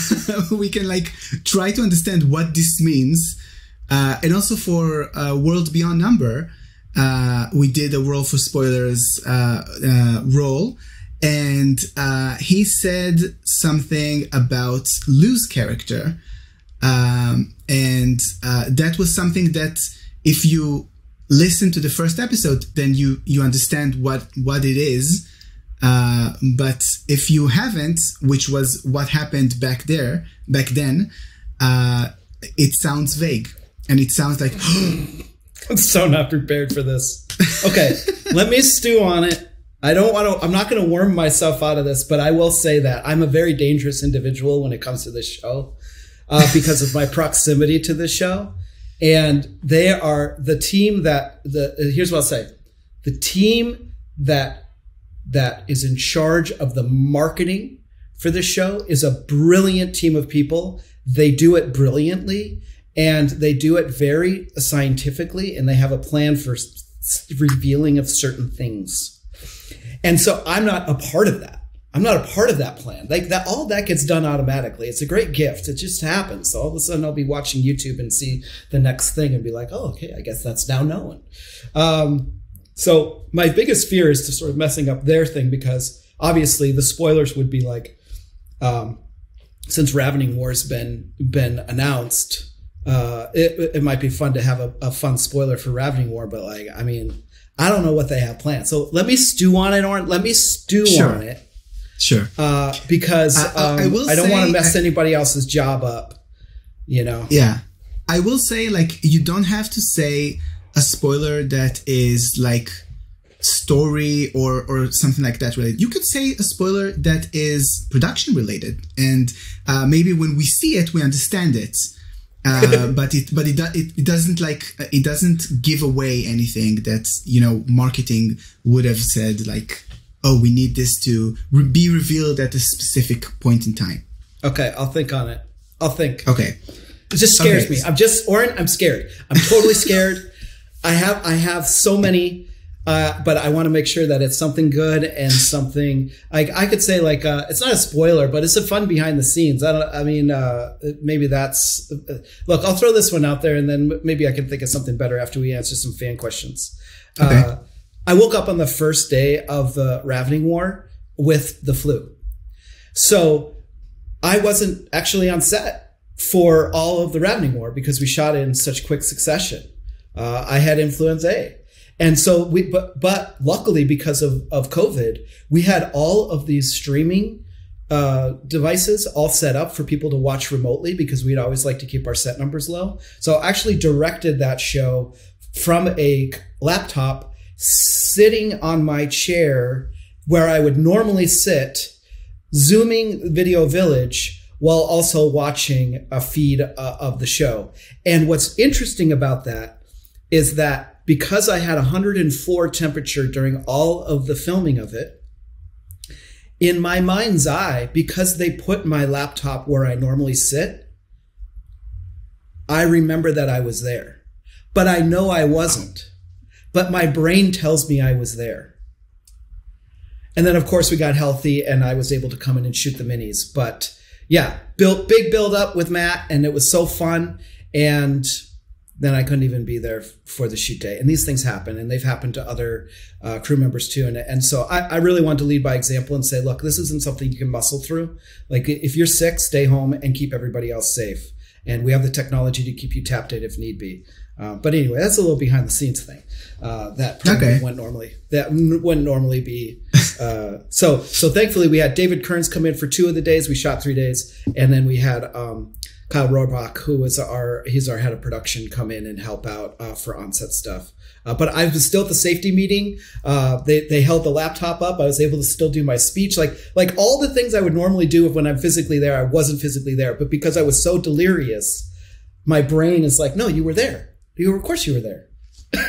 *laughs* we can like try to understand what this means. Uh, and also for World Beyond Number, we did a Roll for Spoilers roll, and he said something about Lou's character, um, and that was something that if you listen to the first episode, then you you understand what what it is. Uh, but if you haven't, which was what happened back there, back then, uh, it sounds vague and it sounds like. *gasps* I'm so not prepared for this. Okay, *laughs* let me stew on it. I don't want to, I'm not going to worm myself out of this, but I will say that I'm a very dangerous individual when it comes to this show uh, because of my proximity to this show. And they are the team that, the, here's what I'll say the team that that is in charge of the marketing for the show is a brilliant team of people. They do it brilliantly and they do it very scientifically and they have a plan for revealing of certain things. And so I'm not a part of that. I'm not a part of that plan. Like that, all that gets done automatically. It's a great gift. It just happens. So all of a sudden, I'll be watching YouTube and see the next thing and be like, "Oh, okay, I guess that's now known." Um, so my biggest fear is to sort of messing up their thing because obviously the spoilers would be like, um, since Ravening War's been been announced, uh, it, it might be fun to have a, a fun spoiler for Ravening War, but like, I mean, I don't know what they have planned. So let me stew on it, or let me stew Sure. on it, Sure. uh, because I- I- um, I will I don't want to mess I- anybody else's job up. You know, Yeah. I will say, like, you don't have to say a spoiler that is like story or or something like that related. You could say a spoiler that is production related, and uh, maybe when we see it, we understand it. uh, *laughs* but it but it, do, it it doesn't like uh, it doesn't give away anything that you know marketing would have said like oh we need this to re- be revealed at a specific point in time okay, I'll think on it. I'll think. okay It just scares Okay. me. I'm just Oren. I'm scared. I'm totally *laughs* scared. I have I have so many, uh, but I want to make sure that it's something good and something like I could say like uh, it's not a spoiler, but it's a fun behind the scenes. I don't. I mean, uh, maybe that's uh, look. I'll throw this one out there, and then maybe I can think of something better after we answer some fan questions. Uh, I woke up on the first day of the Ravening War with the flu, so I wasn't actually on set for all of the Ravening War because we shot in such quick succession. Uh, I had influenza A. And so we, but, but luckily because of, of COVID, we had all of these streaming, uh, devices all set up for people to watch remotely because we'd always like to keep our set numbers low. So I actually directed that show from a laptop sitting on my chair where I would normally sit zooming Video Village while also watching a feed uh, of the show. And what's interesting about that is that because I had 104 temperature during all of the filming of it, in my mind's eye, because they put my laptop where I normally sit, I remember that I was there. But I know I wasn't. But my brain tells me I was there. And then, of course, we got healthy and I was able to come in and shoot the minis. But yeah, built big build up with Matt and it was so fun. And then I couldn't even be there for the shoot day. And these things happen and they've happened to other uh, crew members too. And, and so I, I really want to lead by example and say, look, this isn't something you can muscle through. Like if you're sick, stay home and keep everybody else safe. And we have the technology to keep you tapped in if need be. Uh, but anyway, that's a little behind the scenes thing uh, that probably Okay. wouldn't normally that wouldn't normally be. Uh, *laughs* so so thankfully we had David Kearns come in for two of the days. We shot three days, and then we had um, Kyle Rohrbach, who was our he's our head of production, come in and help out uh, for onset stuff. Uh, but I was still at the safety meeting. Uh, they they held the laptop up. I was able to still do my speech, like like all the things I would normally do when I'm physically there. I wasn't physically there, but because I was so delirious, my brain is like, no, you were there. You were, of course, you were there. *laughs*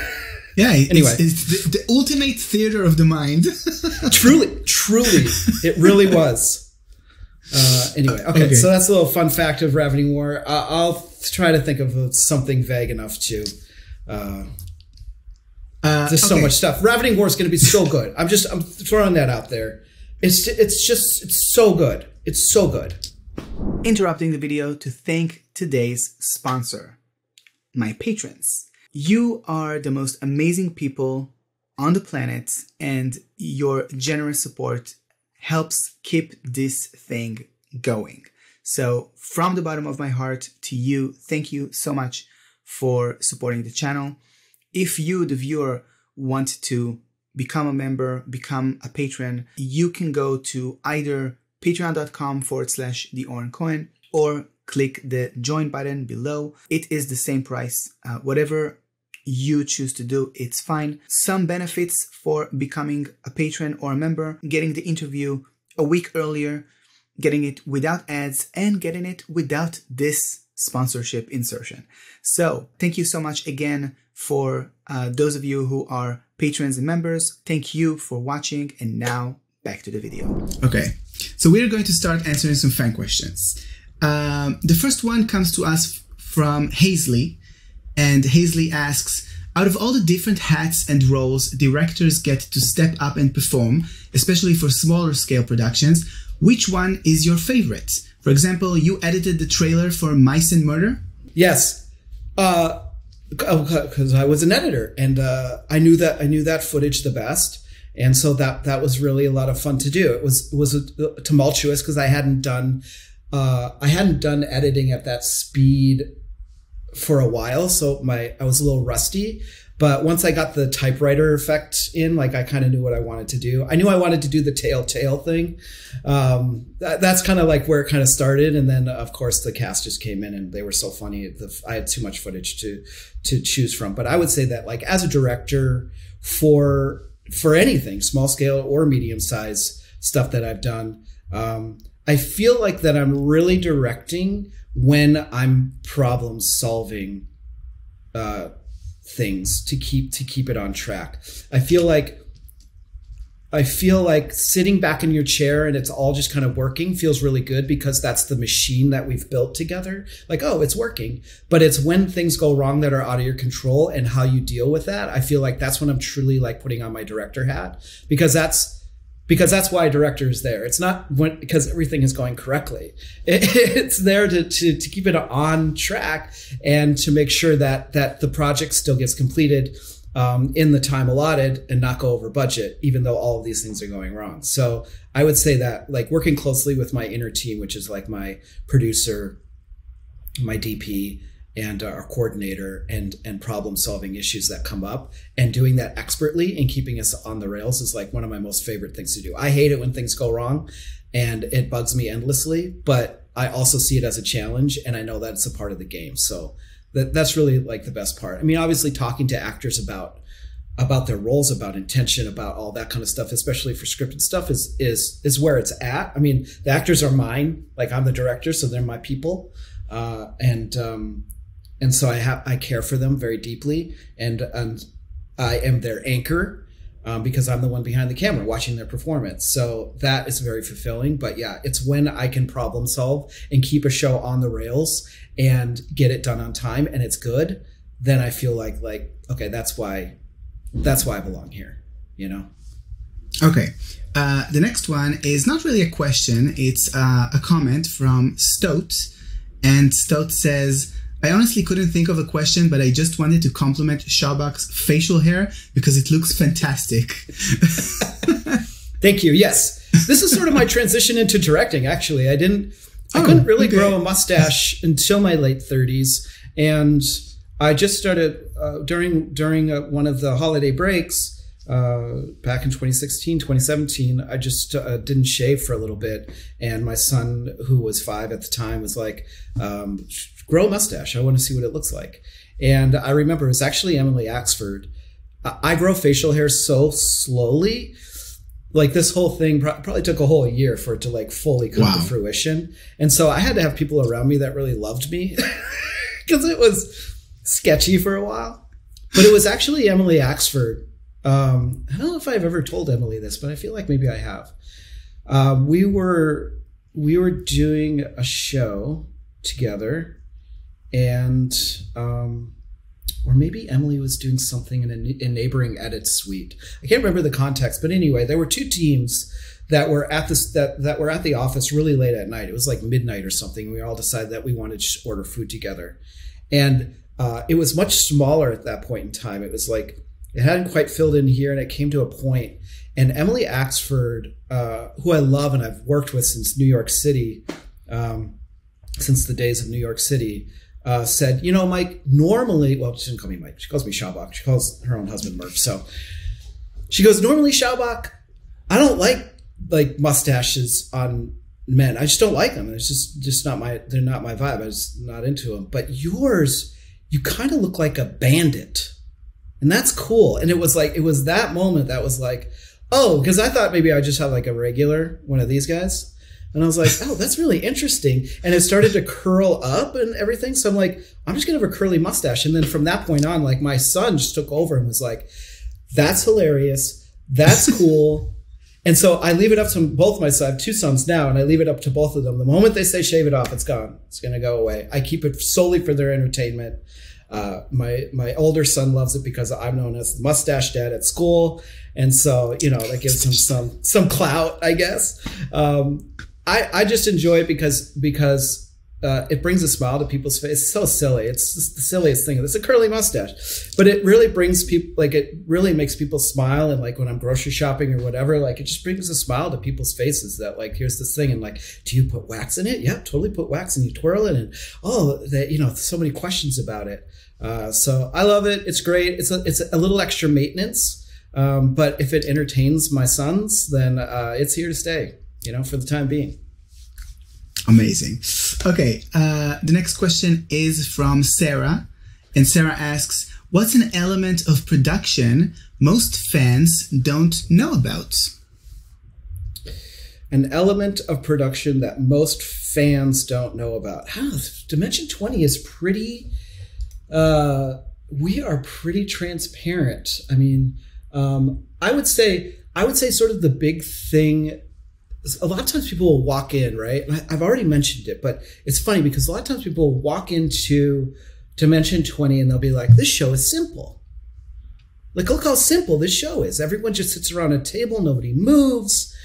Yeah, Anyway. it's the, the ultimate theater of the mind. *laughs* truly, truly, it really was. Uh, anyway, okay, Okay. so that's a little fun fact of Ravening War. Uh, I'll try to think of something vague enough to. Uh, Uh, there's so much stuff. Ravening War is going to be so *laughs* good. I'm just I'm throwing that out there. It's it's just it's so good. It's so good. interrupting the video to thank today's sponsor, my patrons. You are the most amazing people on the planet, and your generous support helps keep this thing going. So, from the bottom of my heart to you, thank you so much for supporting the channel. If you, the viewer, want to become a member, become a patron, you can go to either patreon.com forward slash the Oren Cohen or click the join button below. It is the same price. Uh, whatever you choose to do, it's fine. Some benefits for becoming a patron or a member, getting the interview a week earlier, getting it without ads, and getting it without this sponsorship insertion. So, thank you so much again for uh, those of you who are patrons and members. Thank you for watching, and now back to the video. Okay, so we're going to start answering some fan questions. Um, the first one comes to us from Haisley, and Haisley asks, out of all the different hats and roles directors get to step up and perform, especially for smaller scale productions, which one is your favorite? For example, you edited the trailer for Mice and Murder? Yes, because I was an editor and uh, I knew that I knew that footage the best, and so that that was really a lot of fun to do. It was was uh, tumultuous because I hadn't done uh, I hadn't done editing at that speed for a while, so my I was a little rusty. But once I got the typewriter effect in, like I kind of knew what I wanted to do. I knew I wanted to do the tail tail thing. Um, that, that's kind of like where it kind of started, and then of course the cast just came in and they were so funny. The, I had too much footage to to choose from. But I would say that like as a director for for anything small scale or medium size stuff that I've done, um, I feel like that I'm really directing when I'm problem solving. Uh, things to keep to keep it on track. I feel like I feel like sitting back in your chair and it's all just kind of working feels really good because that's the machine that we've built together. Like, oh, it's working. But it's when things go wrong that are out of your control and how you deal with that. I feel like that's when I'm truly like putting on my director hat because that's because that's why a director is there. It's not when, because everything is going correctly. It, *laughs* it's there to, to, to keep it on track and to make sure that that the project still gets completed um, in the time allotted and not go over budget, even though all of these things are going wrong. So I would say that like working closely with my inner team, which is like my producer, my DP, and our coordinator and and problem solving issues that come up and doing that expertly and keeping us on the rails is like one of my most favorite things to do. I hate it when things go wrong and it bugs me endlessly, but I also see it as a challenge and I know that it's a part of the game. So that that's really like the best part. I mean, obviously talking to actors about about their roles, about intention, about all that kind of stuff, especially for scripted stuff, is is is where it's at. I mean, the actors are mine, like I'm the director, so they're my people, uh, and um, and so I have I care for them very deeply, and and I am their anchor um, because I'm the one behind the camera watching their performance. So that is very fulfilling. But yeah, it's when I can problem solve and keep a show on the rails and get it done on time, and it's good. Then I feel like like okay, that's why that's why I belong here. You know. Okay. Uh, the next one is not really a question; it's uh, a comment from Stoat, and Stoat says. I honestly couldn't think of a question, but I just wanted to compliment Schaubach's facial hair because it looks fantastic. *laughs* Thank you. Yes. This is sort of my transition into directing, actually. I didn't, I oh, couldn't really okay. grow a mustache until my late 30s. And I just started uh, during, during uh, one of the holiday breaks. Uh, back in 2016, 2017, I just uh, didn't shave for a little bit. And my son, who was five at the time, was like, um, grow a mustache. I want to see what it looks like. And I remember it was actually Emily Axford. I grow facial hair so slowly. Like this whole thing probably took a whole year for it to like fully come wow. to fruition. And so I had to have people around me that really loved me *laughs* because it was sketchy for a while. But it was actually Emily Axford. Um, I don't know if I've ever told Emily this, but I feel like maybe I have. Um, we were we were doing a show together and um, or maybe Emily was doing something in a, a neighboring edit suite. I can't remember the context, but anyway, there were two teams that were at this that that were at the office really late at night. It was like midnight or something. We all decided that we wanted to order food together, and uh, it was much smaller at that point in time. It was like it hadn't quite filled in here, and it came to a point. And Emily Axford, uh, who I love and I've worked with since New York City, um, since the days of New York City, uh, said, you know, Mike, normally, well, she doesn't call me Mike. She calls me Schaubach. She calls her own husband Murph. So she goes, normally, Schaubach, I don't like like mustaches on men. I just don't like them. It's just just not my. They're not my vibe. I'm just not into them. But yours, you kind of look like a bandit, and that's cool. And it was like it was that moment that was like, oh, because I thought maybe I just have like a regular one of these guys. And I was like, oh, that's really interesting. And it started to curl up and everything. So I'm like, I'm just going to have a curly mustache. And then from that point on, like my son just took over and was like, that's hilarious. That's *laughs* cool. and so I leave it up to both my sons. I have two sons now, and I leave it up to both of them. The moment they say shave it off, it's gone. It's going to go away. I keep it solely for their entertainment. Uh, my my older son loves it because I'm known as the mustache dad at school, and so you know that gives him some some clout, I guess. Um, I, I just enjoy it because because uh, it brings a smile to people's face. It's so silly. It's the silliest thing. It's a curly mustache, but it really brings people like it really makes people smile. And like when I'm grocery shopping or whatever, like it just brings a smile to people's faces. That like here's this thing, and like, do you put wax in it? Yeah, totally put wax, and you twirl it, and oh, that you know, so many questions about it. Uh, so I love it. It's great. It's a it's a little extra maintenance, um, but if it entertains my sons, then uh, it's here to stay. You know, for the time being. Amazing. Okay, uh, the next question is from Sarah, and Sarah asks, "What's an element of production most fans don't know about?" An element of production that most fans don't know about. Huh, Dimension Twenty is pretty. Uh, we are pretty transparent. I mean, um, I would say I would say sort of the big thing a lot of times people will walk in, right? I've already mentioned it, but it's funny because a lot of times people walk into Dimension 20 and they'll be like, this show is simple. Like, look how simple this show is. Everyone just sits around a table, nobody moves.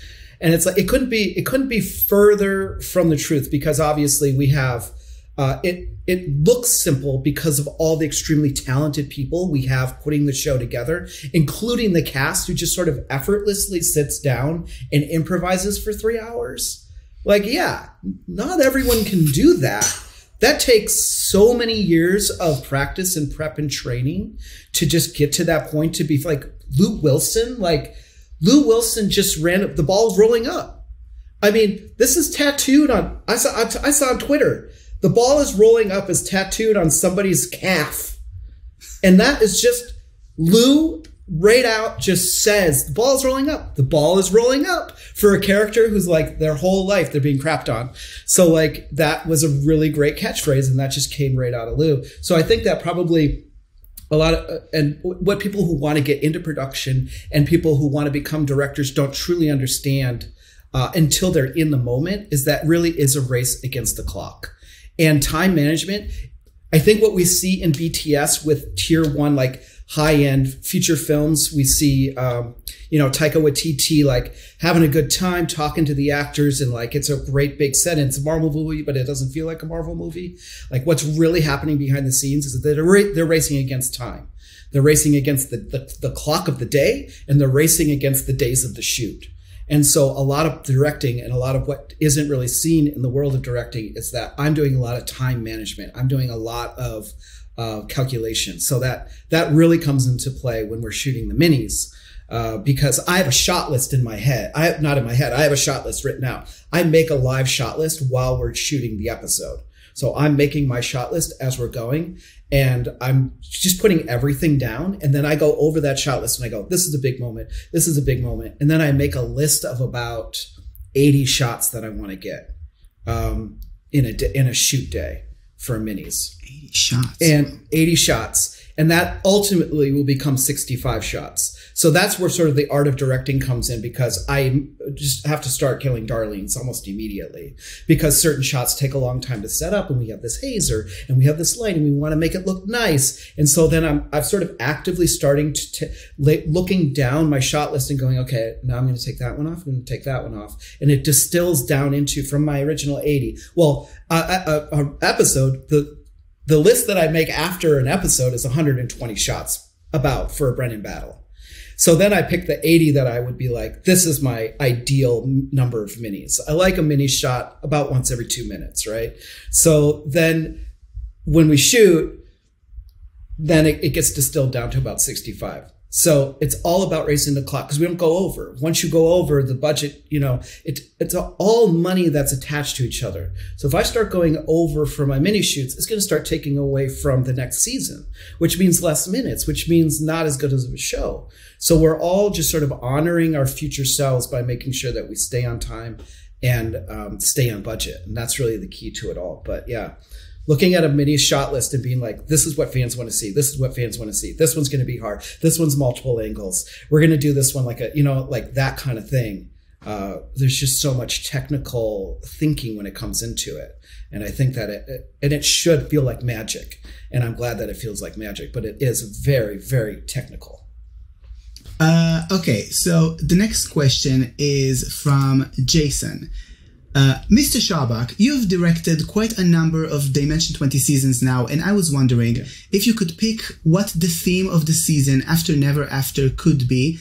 And it's like, it couldn't be, it couldn't be further from the truth because obviously we have uh, it it looks simple because of all the extremely talented people we have putting the show together, including the cast who just sort of effortlessly sits down and improvises for three hours. Like, yeah, not everyone can do that. That takes so many years of practice and prep and training to just get to that point to be like Luke Wilson. Like, Lou Wilson just ran up, the ball's rolling up. I mean, this is tattooed on, I saw, I saw on Twitter the ball is rolling up is tattooed on somebody's calf. And that is just Lou right out just says the ball is rolling up. The ball is rolling up for a character who's like their whole life they're being crapped on. So like that was a really great catchphrase and that just came right out of Lou. So I think that probably a lot of and what people who want to get into production and people who want to become directors don't truly understand uh, until they're in the moment is that really is a race against the clock and time management. I think what we see in BTS with tier one, like high end feature films, we see, um, you know, Taika Waititi like having a good time talking to the actors and like it's a great big set. And it's a Marvel movie, but it doesn't feel like a Marvel movie. Like what's really happening behind the scenes is that they're, they're racing against time. They're racing against the, the, the clock of the day and they're racing against the days of the shoot. And so a lot of directing and a lot of what isn't really seen in the world of directing is that I'm doing a lot of time management. I'm doing a lot of uh, calculation. So that that really comes into play when we're shooting the minis. Uh, because I have a shot list in my head. I have not in my head. I have a shot list written out. I make a live shot list while we're shooting the episode. So I'm making my shot list as we're going and I'm just putting everything down. And then I go over that shot list and I go, this is a big moment. This is a big moment. And then I make a list of about 80 shots that I want to get um, in a in a shoot day for minis. 80 shots. And 80 shots. And that ultimately will become 65 shots. So that's where sort of the art of directing comes in because I just have to start killing darlings almost immediately because certain shots take a long time to set up and we have this hazer and we have this light and we want to make it look nice. And so then I'm, I'm sort of actively starting to, looking down my shot list and going, okay, now I'm going to take that one off. I'm going to take that one off. And it distills down into from my original 80. Well, uh, episode, the, the list that I make after an episode is 120 shots about for a Brennan battle. So then I picked the 80 that I would be like, this is my ideal number of minis. I like a mini shot about once every two minutes, right? So then when we shoot, then it, it gets distilled down to about 65. So it's all about racing the clock because we don't go over. Once you go over the budget, you know, it, it's all money that's attached to each other. So if I start going over for my mini shoots, it's going to start taking away from the next season, which means less minutes, which means not as good as a show. So we're all just sort of honoring our future selves by making sure that we stay on time and um, stay on budget. And that's really the key to it all. But yeah, looking at a mini shot list and being like, this is what fans want to see. This is what fans want to see. This one's going to be hard. This one's multiple angles. We're going to do this one like a, you know, like that kind of thing. Uh, there's just so much technical thinking when it comes into it. And I think that it, it, and it should feel like magic. And I'm glad that it feels like magic, but it is very, very technical. Uh, okay, so the next question is from Jason. Uh, Mr. Schaubach, you've directed quite a number of Dimension 20 seasons now, and I was wondering if you could pick what the theme of the season After Never After could be.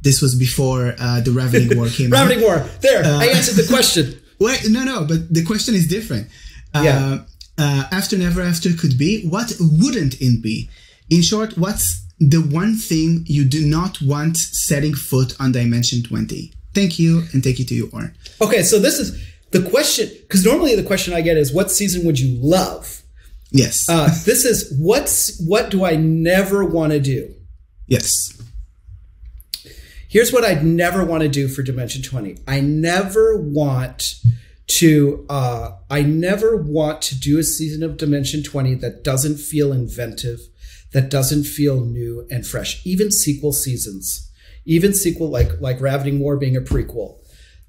This was before uh, the Ravening War came *laughs* out. Ravening War. There, I answered the question. *laughs* Wait, no, no, but the question is different. Uh, Yeah. uh, after Never After could be, what wouldn't it be? In short, what's the one thing you do not want setting foot on Dimension 20? Thank you, and take it to you, Oren. Okay, so this is the question because normally the question I get is, "What season would you love?" Yes. Uh, this is what's what do I never want to do? yes. Here's what I'd never want to do for Dimension 20. I never want to uh I never want to do a season of Dimension 20 that doesn't feel inventive, that doesn't feel new and fresh. Even sequel seasons, even sequel like like Ravening War being a prequel.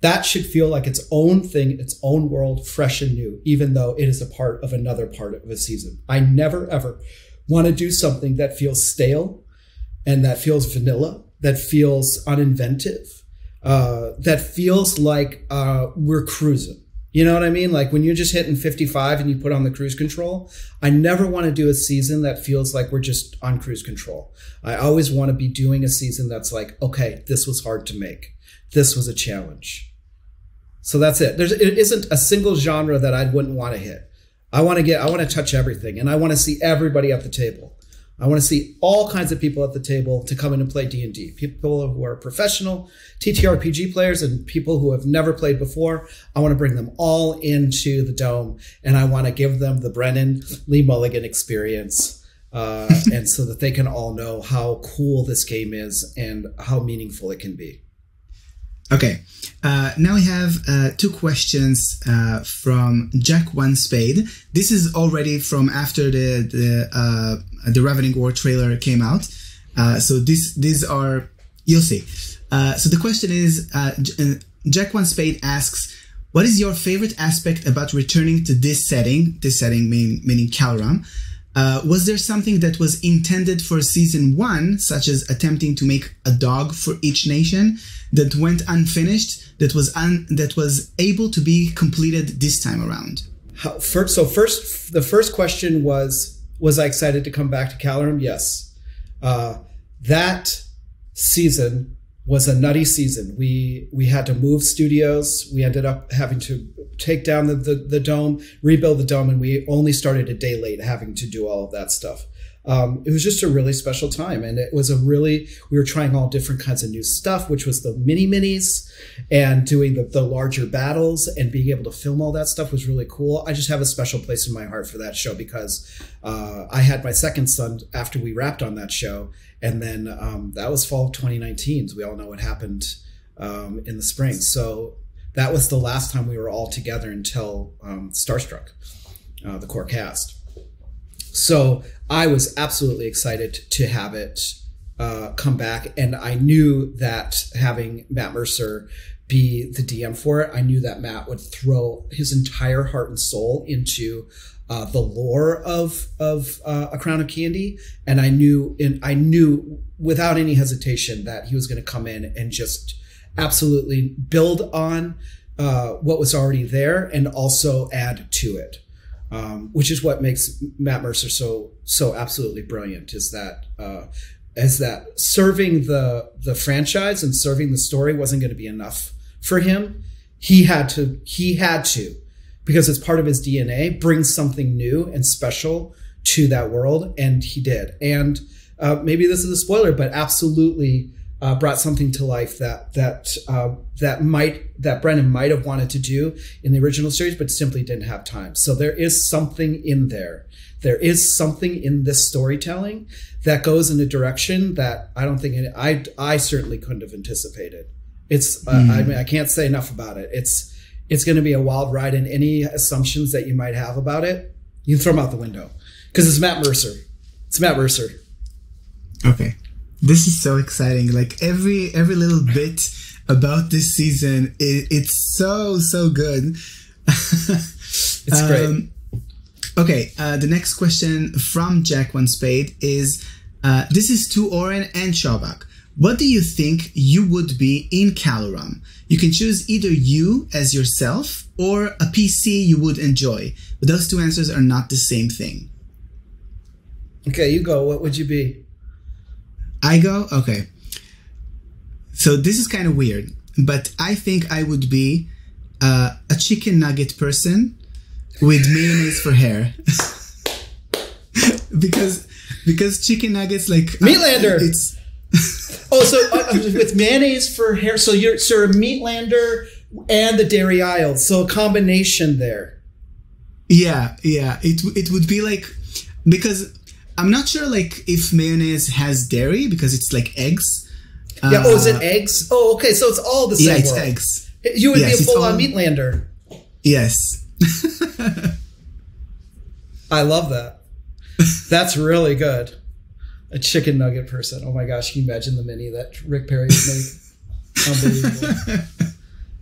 That should feel like its own thing, its own world, fresh and new, even though it is a part of another part of a season. I never ever want to do something that feels stale and that feels vanilla, that feels uninventive, uh, that feels like uh, we're cruising. You know what I mean? Like when you're just hitting 55 and you put on the cruise control. I never want to do a season that feels like we're just on cruise control. I always want to be doing a season that's like, okay, this was hard to make. This was a challenge. So that's it. There's it isn't a single genre that I wouldn't want to hit. I want to get I want to touch everything and I want to see everybody at the table. I want to see all kinds of people at the table to come in and play D&D. People who are professional TTRPG players and people who have never played before. I want to bring them all into the dome and I want to give them the Brennan Lee Mulligan experience. Uh, *laughs* and so that they can all know how cool this game is and how meaningful it can be. Okay. Uh, now we have uh, two questions uh, from Jack One Spade. This is already from after the the uh, the Ravening War trailer came out. Uh, so this these are you'll see. Uh, so the question is, Jack One Spade asks, "What is your favorite aspect about returning to this setting? This setting meaning meaning Calorum." Uh, was there something that was intended for season one, such as attempting to make a dog for each nation, that went unfinished, that was un- that was able to be completed this time around? How, first, so first, the first question was, was I excited to come back to Calorum? Yes. Uh, that season was a nutty season. We we had to move studios. We ended up having to take down the, the, the dome, rebuild the dome, and we only started a day late having to do all of that stuff. Um, it was just a really special time, and it was a really we were trying all different kinds of new stuff, which was the mini minis and doing the, the larger battles and being able to film all that stuff was really cool. I just have a special place in my heart for that show because uh, I had my second son after we wrapped on that show, and then um, that was fall of 2019. So we all know what happened um, in the spring. So that was the last time we were all together until um, Starstruck, uh, the core cast. So I was absolutely excited to have it uh, come back, and I knew that having Matt Mercer be the DM for it, I knew that Matt would throw his entire heart and soul into uh, the lore of of uh, A Crown of Candy, and I knew, I knew without any hesitation that he was going to come in and just absolutely build on uh, what was already there and also add to it um, which is what makes Matt Mercer so so absolutely brilliant. Is that uh, is that serving the the franchise and serving the story wasn't going to be enough for him. He had to he had to because it's part of his DNA bring something new and special to that world, and he did. And uh, maybe this is a spoiler, but absolutely. Uh, brought something to life that that uh, that might that Brennan might have wanted to do in the original series, but simply didn't have time. So there is something in there. There is something in this storytelling that goes in a direction that I don't think it, I I certainly couldn't have anticipated. It's uh, I mean I can't say enough about it. It's it's going to be a wild ride, and any assumptions that you might have about it, you can throw them out the window because it's Matt Mercer. It's Matt Mercer. Okay. This is so exciting. Like every every little bit about this season, it, it's so so good. *laughs* It's great. Okay, uh, the next question from Jack One Spade is: uh, This is to Oren and Schaubach. What do you think you would be in Calorum? You can choose either you as yourself or a PC you would enjoy, but those two answers are not the same thing. Okay, you go. What would you be? I go? Okay. So this is kind of weird, but I think I would be uh, a chicken nugget person with mayonnaise for hair. *laughs* because because chicken nuggets like Meatlander. Uh, it's *laughs* Oh, so uh, with mayonnaise for hair. So you're so a Meatlander and the Dairy Isles. So a combination there. yeah yeah it it would be like because I'm not sure like if mayonnaise has dairy because it's like eggs. Yeah. oh, is Uh, it eggs? Oh, okay. So it's all the same. Yeah, it's world. eggs. You would Yes, be a full on all- Meatlander. Yes. *laughs* I love that. That's really good. A chicken nugget person. Oh my gosh, can you imagine the mini that Rick Perry would make? *laughs* Unbelievable.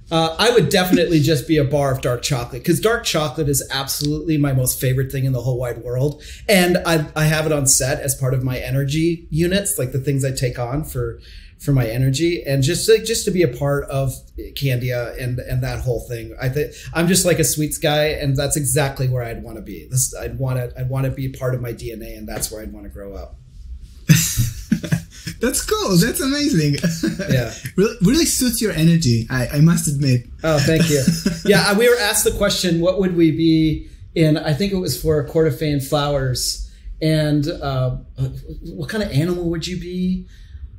Uh, I would definitely just be a bar of dark chocolate because dark chocolate is absolutely my most favorite thing in the whole wide world. And I, I have it on set as part of my energy units, like the things I take on for for my energy, and just like just to be a part of Candia and and that whole thing. I think I'm just like a sweets guy, and that's exactly where I'd want to be. This I'd want to I'd want to be part of my DNA, and that's where I'd want to grow up. *laughs* That's cool. That's amazing. Yeah. *laughs* really, really suits your energy. I, I must admit. Oh, thank you. *laughs* yeah, we were asked the question, what would we be in? I think it was for Cordophane Flowers. And uh, what kind of animal would you be?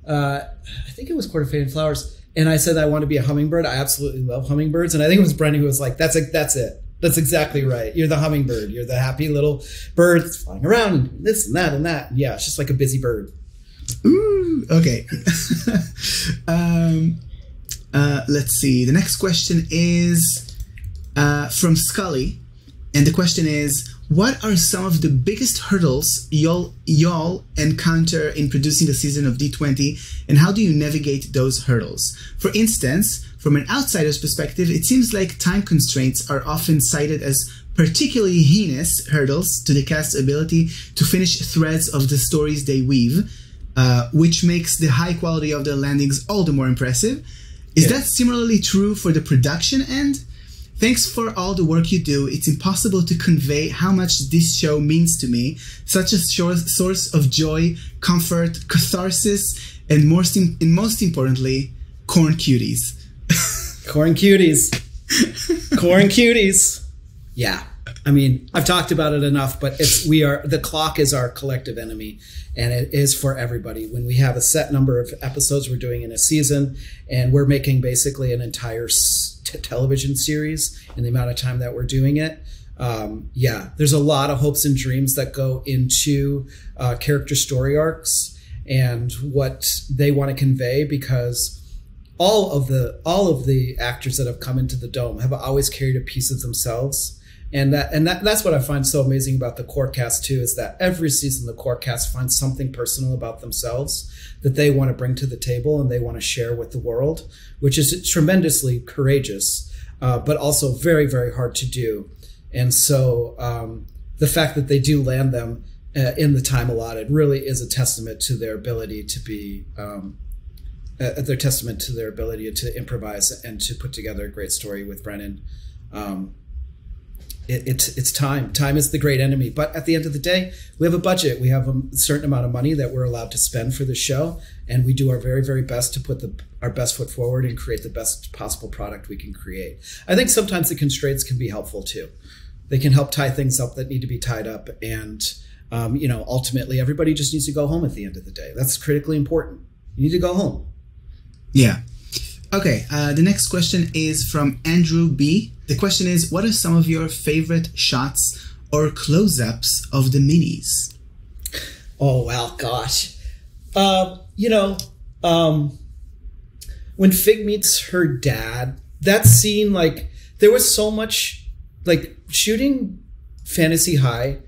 Uh, I think it was Cordophane Flowers. And I said, I want to be a hummingbird. I absolutely love hummingbirds. And I think it was Brennan who was like, that's, a, that's it. That's exactly right. You're the hummingbird. You're the happy little bird that's flying around this and that and that. Yeah, it's just like a busy bird. Ooh, okay. *laughs* um, uh, let's see. The next question is uh, from Skully, and the question is: What are some of the biggest hurdles y'all y'all encounter in producing a season of D20, and how do you navigate those hurdles? For instance, from an outsider's perspective, it seems like time constraints are often cited as particularly heinous hurdles to the cast's ability to finish threads of the stories they weave uh, which makes the high quality of the landings all the more impressive. Is Yeah. that similarly true for the production end? Thanks for all the work you do. It's impossible to convey how much this show means to me, such a source of joy, comfort, catharsis, and most, and most importantly, corn cuties. *laughs* Corn cuties. *laughs* Corn cuties. Yeah. I mean, I've talked about it enough, but it's we are the clock is our collective enemy and it is for everybody. When we have a set number of episodes we're doing in a season and we're making basically an entire television series in the amount of time that we're doing it, um, yeah, there's a lot of hopes and dreams that go into uh, character story arcs and what they want to convey because all of the all of the actors that have come into the dome have always carried a piece of themselves and that and that, that's what i find so amazing about the core cast too is that every season the core cast finds something personal about themselves that they want to bring to the table and they want to share with the world which is tremendously courageous uh, but also very very hard to do and so um, the fact that they do land them uh, in the time allotted really is a testament to their ability to be um, uh, their testament to their ability to improvise and to put together a great story with Brennan. Um, it, it's it's time. Time is the great enemy. But at the end of the day, we have a budget. We have a certain amount of money that we're allowed to spend for the show, and we do our very very best to put the our best foot forward and create the best possible product we can create. I think sometimes the constraints can be helpful too. They can help tie things up that need to be tied up, and um, you know, ultimately, everybody just needs to go home at the end of the day. That's critically important. You need to go home. Yeah. Okay, uh, the next question is from Andrew B. The question is What are some of your favorite shots or close ups of the minis? Oh well, gosh. Um, you know, um, when Fig meets her dad, that scene, like, there was so much, like, shooting Fantasy High.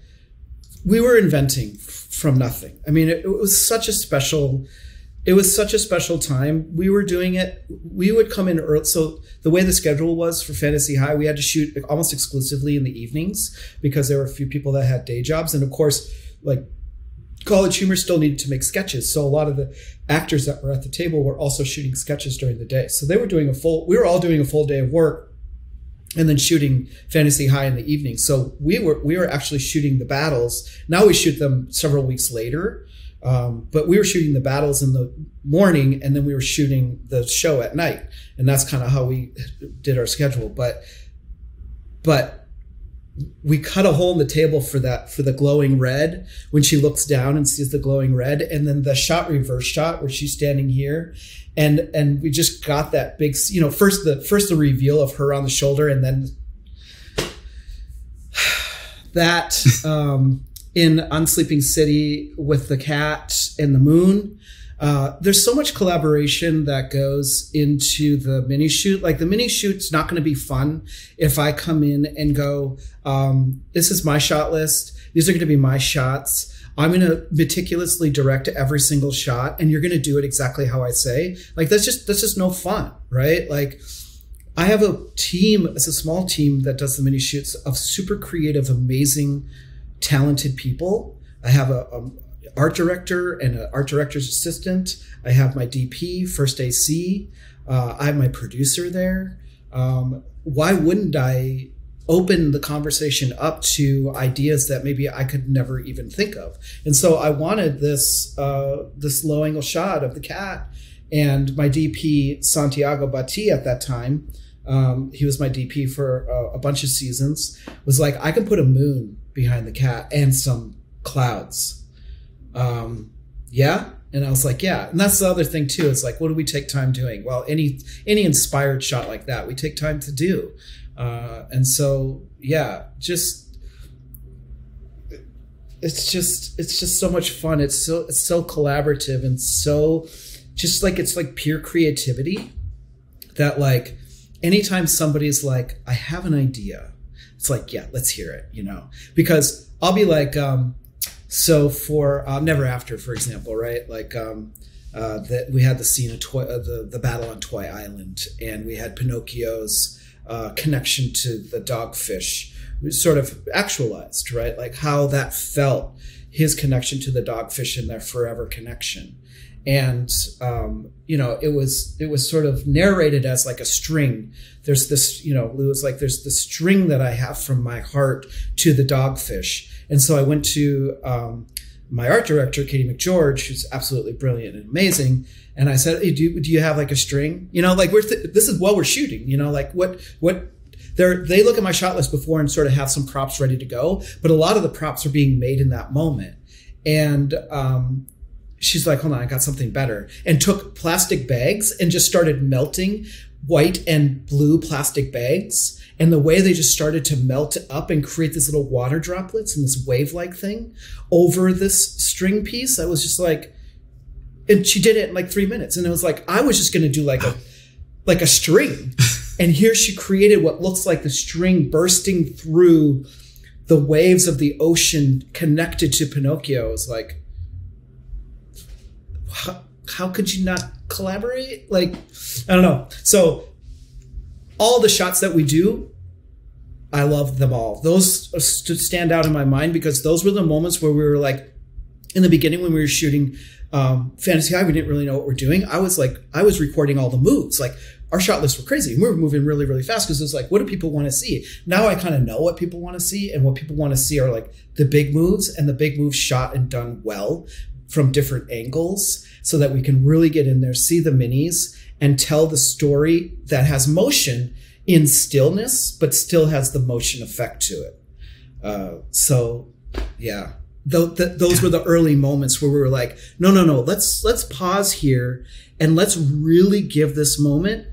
We were inventing from nothing. I mean, it, it was such a special. It was such a special time. We were doing it. We would come in early. So the way the schedule was for Fantasy High, we had to shoot almost exclusively in the evenings because there were a few people that had day jobs, and of course, like College Humor still needed to make sketches, so a lot of the actors that were at the table were also shooting sketches during the day. So they were doing a full. We were all doing a full day of work, and then shooting Fantasy High in the evening. So we were we were actually shooting the battles. Now we shoot them several weeks later, um, but we were shooting the battles in the morning, and then we were shooting the show at night, and that's kind of how we did our schedule. But but we cut a hole in the table for that for the glowing red when she looks down and sees the glowing red. And then the shot reverse shot where she's standing here. And and we just got that big you know first the first the reveal of her on the shoulder and then *sighs* that um in unsleeping city with the cat and the moon uh, there's so much collaboration that goes into the mini shoot. Like the mini shoot's not going to be fun if I come in and go, um, "This is my shot list. These are going to be my shots." I'm going to meticulously direct every single shot, and you're going to do it exactly how I say. Like that's just that's just no fun, right? Like I have a team, it's a small team that does the mini shoots of super creative, amazing, talented people. I have a, a, art director and an art director's assistant. I have my DP, first AC. Uh, I have my producer there. Um, why wouldn't I open the conversation up to ideas that maybe I could never even think of? And so I wanted this uh, this low angle shot of the cat, and my DP Santiago Bati at that time. Um, he was my DP for a, a bunch of seasons. Was like I can put a moon behind the cat and some clouds um, yeah. And I was like, yeah. And that's the other thing too. It's like, what do we take time doing? Well, any any inspired shot like that, we take time to do. Uh, and so, yeah, just it's just it's just so much fun. It's so it's so collaborative and so just like it's like pure creativity that like anytime somebody's like, I have an idea, it's like, yeah, let's hear it, you know, because I'll be like, um, so for um, Never After, for example, right? Like um, uh, that we had the scene of Toy, uh, the the battle on Toy Island, and we had Pinocchio's uh, connection to the dogfish, sort of actualized, right? Like how that felt, his connection to the dogfish and their forever connection and um, you know it was it was sort of narrated as like a string there's this you know it was like there's the string that i have from my heart to the dogfish and so I went to um, my art director, Katie McGeorge, who's absolutely brilliant and amazing. And I said, hey, do, do you have like a string? You know, like we're, th- this is while we're shooting, you know, like what, what, they they look at my shot list before and sort of have some props ready to go. But a lot of the props are being made in that moment. And, um, she's like, hold on, I got something better. And took plastic bags and just started melting white and blue plastic bags and the way they just started to melt up and create these little water droplets and this wave like thing over this string piece, I was just like, and she did it in like three minutes. And it was like, I was just going to do like a, like a string. *laughs* and here she created what looks like the string bursting through the waves of the ocean connected to Pinocchio. It was like, how, how could you not collaborate? Like, I don't know. So all the shots that we do, I love them all. Those stand out in my mind because those were the moments where we were like, in the beginning when we were shooting um, Fantasy High, we didn't really know what we're doing. I was like, I was recording all the moves. Like our shot lists were crazy. We were moving really, really fast because it was like, what do people want to see? Now I kind of know what people want to see, and what people want to see are like the big moves and the big moves shot and done well from different angles, so that we can really get in there, see the minis, and tell the story that has motion in stillness, but still has the motion effect to it. Uh, so, yeah, th- th- those were the early moments where we were like, no, no, no, let's let's pause here and let's really give this moment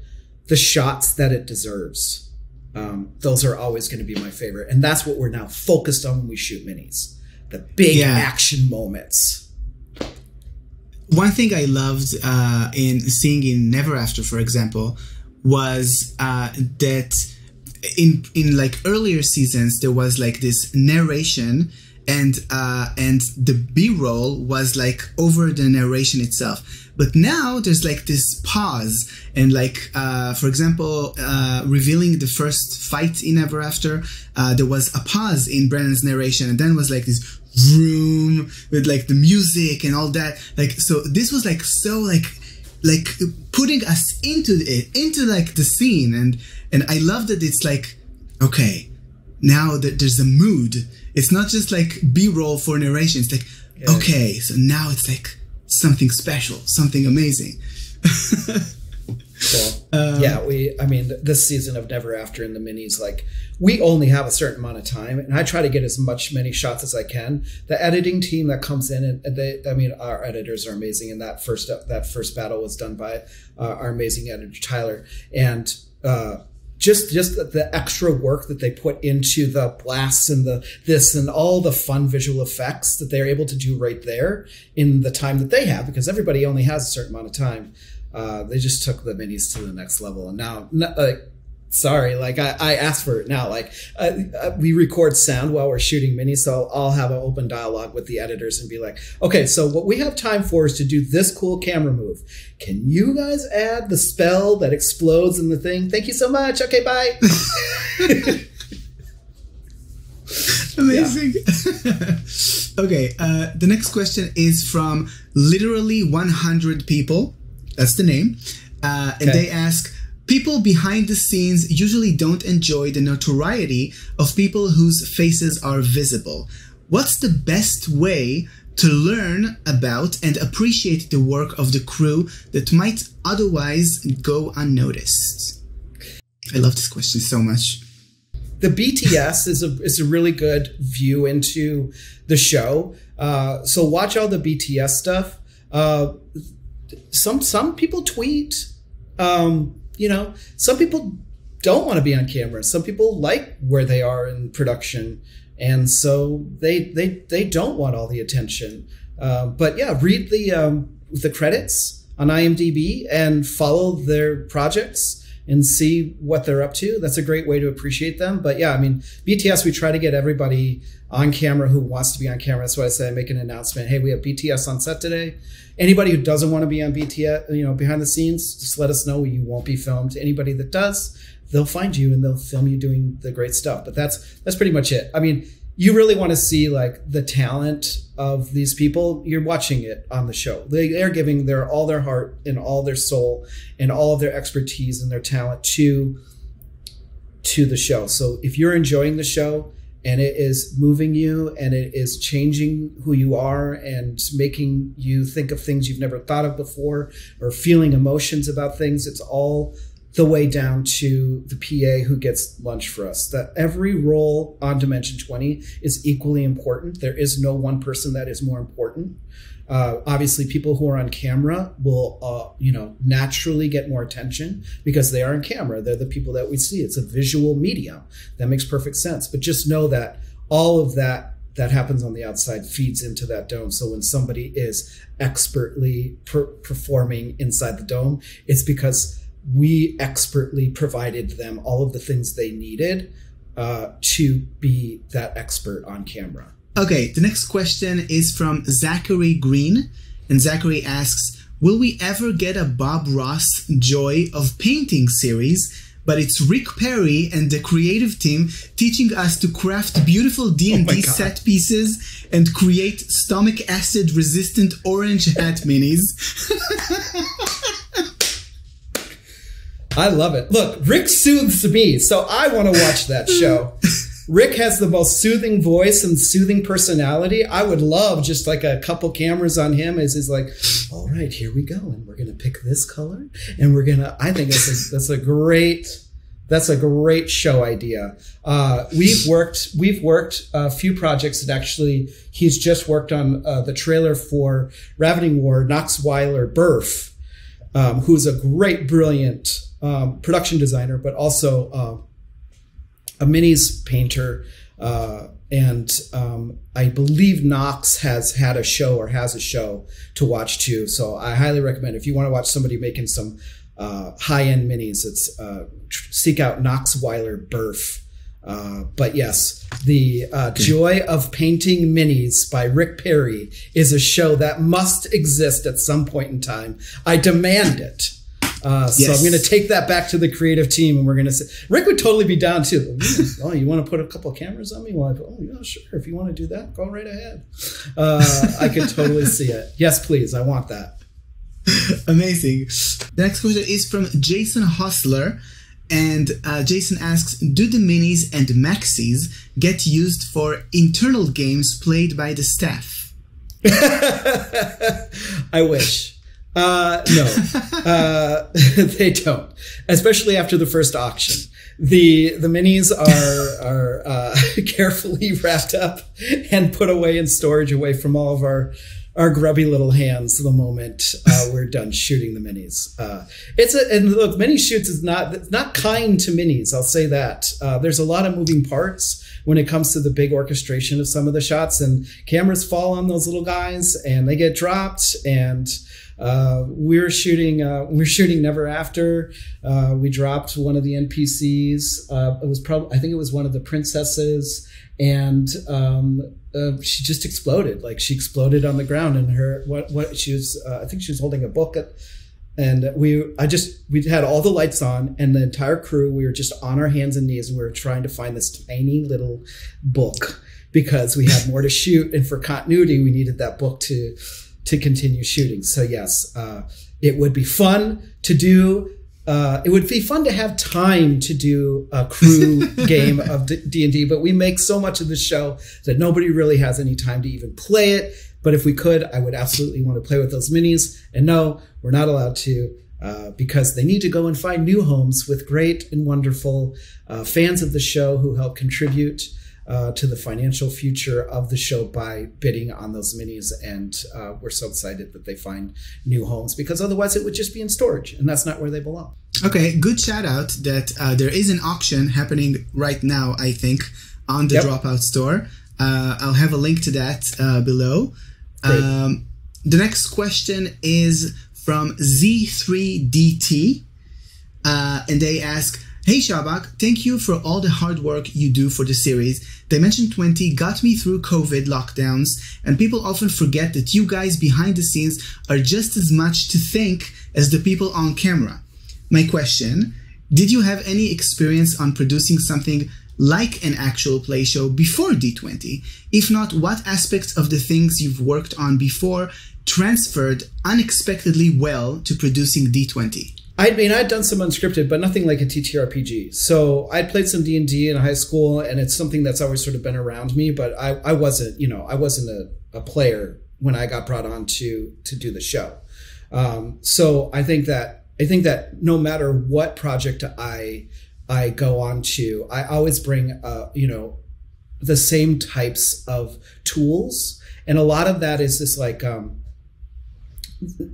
the shots that it deserves. Um, those are always going to be my favorite, and that's what we're now focused on when we shoot minis: the big yeah. action moments one thing I loved uh, in seeing in Never After, for example, was uh, that in in like earlier seasons there was like this narration and uh, and the b-roll was like over the narration itself. But now there's like this pause and like uh, for example uh, revealing the first fight in ever after uh, there was a pause in Brennan's narration and then was like this room with like the music and all that. Like so, this was like so like like putting us into it, into like the scene, and and I love that it's like okay, now that there's a mood. It's not just like B roll for narration. It's like yeah. okay, so now it's like something special, something amazing. *laughs* Cool. Um, yeah, we. I mean, this season of Never After in the minis, like we only have a certain amount of time, and I try to get as much many shots as I can. The editing team that comes in, and they, I mean, our editors are amazing. And that first that first battle was done by uh, our amazing editor Tyler, and uh, just just the, the, extra work that they put into the blasts and the this and all the fun visual effects that they're able to do right there in the time that they have, because everybody only has a certain amount of time uh, they just took the minis to the next level. And now, like, sorry, like I, I asked for it now. Like uh, uh, we record sound while we're shooting minis, so I'll have an open dialogue with the editors and be like, okay, so what we have time for is to do this cool camera move. Can you guys add the spell that explodes in the thing? Thank you so much. Okay, bye. *laughs* Amazing. *laughs* okay, uh, the next question is from literally 100 people. That's the name. Uh, and okay. they ask People behind the scenes usually don't enjoy the notoriety of people whose faces are visible. What's the best way to learn about and appreciate the work of the crew that might otherwise go unnoticed? I love this question so much. The BTS is a is a really good view into the show. Uh, so watch all the BTS stuff. Uh, some some people tweet. Um, you know, some people don't want to be on camera. Some people like where they are in production, and so they they they don't want all the attention. Uh, but yeah, read the um, the credits on IMDb and follow their projects and see what they're up to. That's a great way to appreciate them. But yeah, I mean, BTS, we try to get everybody on camera who wants to be on camera. That's why I say I make an announcement. Hey, we have BTS on set today. Anybody who doesn't want to be on BTS, you know, behind the scenes, just let us know. You won't be filmed. Anybody that does, they'll find you and they'll film you doing the great stuff. But that's that's pretty much it. I mean, you really want to see like the talent of these people you're watching it on the show. They, they're giving their all their heart and all their soul and all of their expertise and their talent to to the show. So if you're enjoying the show and it is moving you and it is changing who you are and making you think of things you've never thought of before or feeling emotions about things it's all the way down to the PA who gets lunch for us. That every role on Dimension 20 is equally important. There is no one person that is more important. Uh, obviously, people who are on camera will, uh, you know, naturally get more attention because they are on camera. They're the people that we see. It's a visual medium. That makes perfect sense. But just know that all of that that happens on the outside feeds into that dome. So when somebody is expertly per- performing inside the dome, it's because we expertly provided them all of the things they needed uh, to be that expert on camera. Okay, the next question is from Zachary Green. And Zachary asks Will we ever get a Bob Ross Joy of Painting series? But it's Rick Perry and the creative team teaching us to craft beautiful D&D oh set pieces and create stomach acid resistant orange hat minis. *laughs* I love it. Look, Rick soothes me, so I want to watch that show. *laughs* Rick has the most soothing voice and soothing personality. I would love just like a couple cameras on him as he's like, all right, here we go. And we're going to pick this color. And we're going to, I think that's a, that's a great, that's a great show idea. Uh, we've worked, we've worked a few projects that actually he's just worked on uh, the trailer for Ravening War, Knox Weiler, Burf, um, who's a great, brilliant um, production designer, but also uh, a minis painter. Uh, and um, I believe Knox has had a show or has a show to watch too. So I highly recommend if you want to watch somebody making some uh, high end minis, it's uh, seek out Knox Weiler Burf. Uh, but yes, the uh, Joy of Painting Minis by Rick Perry is a show that must exist at some point in time. I demand it. Uh, so I'm going to take that back to the creative team, and we're going to say Rick would totally be down too. *laughs* Oh, you want to put a couple of cameras on me? Well, I go, oh yeah, sure. If you want to do that, go right ahead. Uh, I could totally see it. Yes, please. I want that. Amazing. The next question is from Jason Hostler. And uh, Jason asks Do the minis and maxis get used for internal games played by the staff? *laughs* I wish. Uh, no, *laughs* uh, *laughs* they don't. Especially after the first auction, the the minis are *laughs* are uh, carefully wrapped up and put away in storage, away from all of our our grubby little hands. The moment uh, we're done shooting the minis, uh, it's a and look, mini shoots is not not kind to minis. I'll say that. Uh, there's a lot of moving parts when it comes to the big orchestration of some of the shots, and cameras fall on those little guys, and they get dropped and. Uh, we're shooting. Uh, *laughs* we're shooting Never After. Uh, we dropped one of the NPCs. Uh, it was probably. I think it was one of the princesses, and um, uh, she just exploded. Like she exploded on the ground, and her what what she was. Uh, I think she was holding a book. At, and we, I just, we had all the lights on, and the entire crew. We were just on our hands and knees, and we were trying to find this tiny little book because we had more to shoot, and for continuity, we needed that book to to continue shooting. So yes, uh, it would be fun to do. Uh, it would be fun to have time to do a crew *laughs* game of D and D, but we make so much of the show that nobody really has any time to even play it. But if we could, I would absolutely want to play with those minis. And no, we're not allowed to uh, because they need to go and find new homes with great and wonderful uh, fans of the show who help contribute uh, to the financial future of the show by bidding on those minis. And uh, we're so excited that they find new homes because otherwise it would just be in storage, and that's not where they belong. Okay, good shout out that uh, there is an auction happening right now, I think, on the Yep. Dropout store. Uh, I'll have a link to that uh, below. Um, the next question is from Z3DT, uh, and they ask, Hey Schaubach, thank you for all the hard work you do for the series. Dimension 20 got me through COVID lockdowns, and people often forget that you guys behind the scenes are just as much to thank as the people on camera. My question Did you have any experience on producing something like an actual play show before D20? If not, what aspects of the things you've worked on before transferred unexpectedly well to producing D20? I mean, I'd done some unscripted, but nothing like a TTRPG. So I'd played some D and D in high school, and it's something that's always sort of been around me. But I, I wasn't, you know, I wasn't a, a player when I got brought on to to do the show. Um, so I think that I think that no matter what project I I go on to, I always bring, uh, you know, the same types of tools, and a lot of that is this like. Um,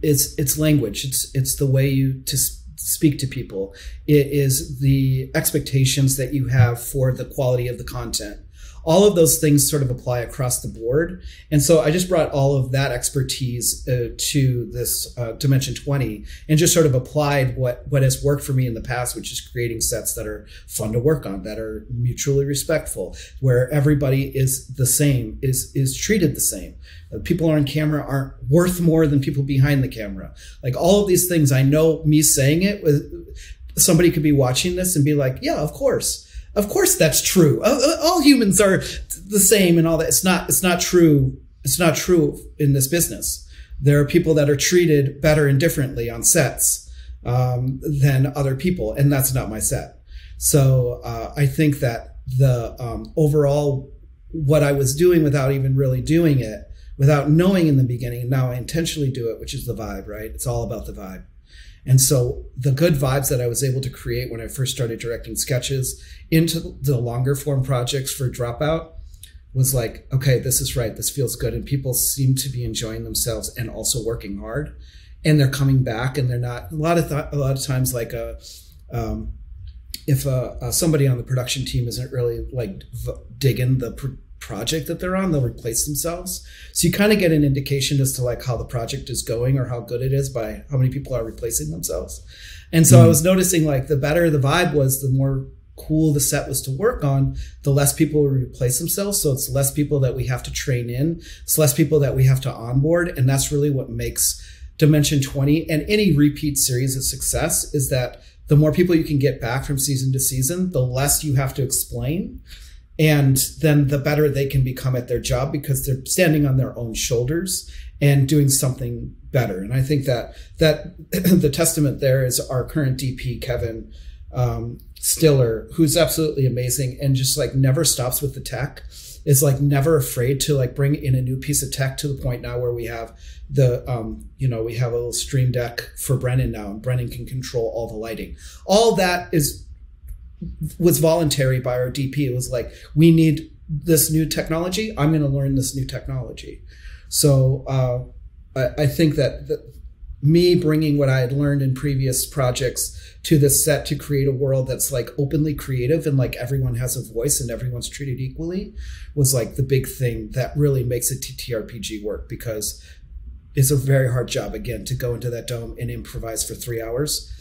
it's it's language. It's it's the way you to speak to people. It is the expectations that you have for the quality of the content all of those things sort of apply across the board. And so i just brought all of that expertise uh, to this uh, dimension 20 and just sort of applied what what has worked for me in the past which is creating sets that are fun to work on that are mutually respectful where everybody is the same is is treated the same. Uh, people on camera aren't worth more than people behind the camera. Like all of these things i know me saying it somebody could be watching this and be like yeah of course of course that's true. All humans are the same and all that. It's not it's not true it's not true in this business. There are people that are treated better and differently on sets um, than other people and that's not my set. So uh, i think that the um, overall what i was doing without even really doing it without knowing in the beginning now i intentionally do it which is the vibe right? It's all about the vibe. And so the good vibes that I was able to create when I first started directing sketches into the longer form projects for Dropout was like, okay, this is right. This feels good. And people seem to be enjoying themselves and also working hard. And they're coming back and they're not a lot of th- a lot of times like a um, if uh, uh, somebody on the production team isn't really like v- digging the pr- project that they're on, they'll replace themselves. So you kind of get an indication as to like how the project is going or how good it is by how many people are replacing themselves. And so I was noticing like the better the vibe was, the more cool the set was to work on, the less people would replace themselves. So it's less people that we have to train in, it's less people that we have to onboard, and that's really what makes Dimension 20 and any repeat series a success is that the more people you can get back from season to season, the less you have to explain. And then the better they can become at their job because they're standing on their own shoulders and doing something better. And I think that that *clears throat* the testament there is our current DP, Kevin um, Stiller, who's absolutely amazing and just like never stops with the tech is like never afraid to like bring in a new piece of tech to the point now where we have the um you know we have a little stream deck for brennan now and brennan can control all the lighting. All that is was voluntary by our dp it was like we need this new technology i'm going to learn this new technology. So uh, I, I think that, that me bringing what i had learned in previous projects to this set to create a world that's like openly creative and like everyone has a voice and everyone's treated equally was like the big thing that really makes a TTRPG work because it's a very hard job again to go into that dome and improvise for three hours.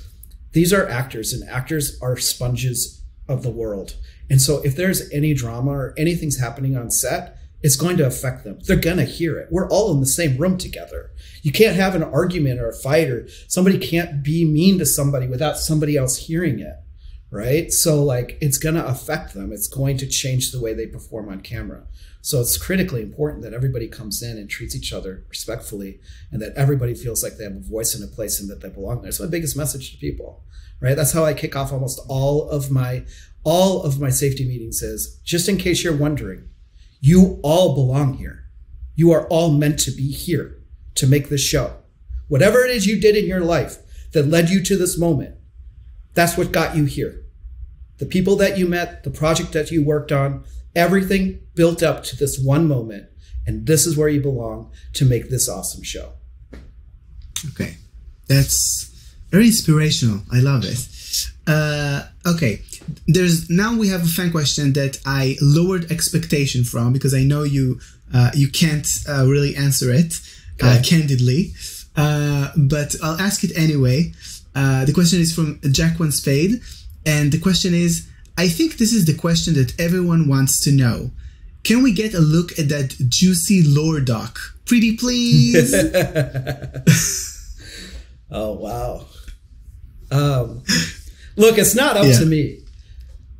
These are actors and actors are sponges of the world. And so if there's any drama or anything's happening on set, it's going to affect them. They're going to hear it. We're all in the same room together. You can't have an argument or a fight or somebody can't be mean to somebody without somebody else hearing it. Right. So, like, it's going to affect them. It's going to change the way they perform on camera. So, it's critically important that everybody comes in and treats each other respectfully and that everybody feels like they have a voice in a place and that they belong there. That's my biggest message to people. Right. That's how I kick off almost all of my all of my safety meetings is just in case you're wondering you all belong here. You are all meant to be here to make this show. Whatever it is you did in your life that led you to this moment, that's what got you here. The people that you met, the project that you worked on, everything built up to this one moment. And this is where you belong to make this awesome show. Okay. That's very inspirational. I love it. Uh, okay there's now we have a fan question that I lowered expectation from because I know you uh, you can't uh, really answer it uh, okay. candidly, uh, but I'll ask it anyway. Uh, the question is from Jack One Spade, and the question is: I think this is the question that everyone wants to know. Can we get a look at that juicy lore doc? Pretty please. *laughs* oh wow. Um, look, it's not up yeah. to me.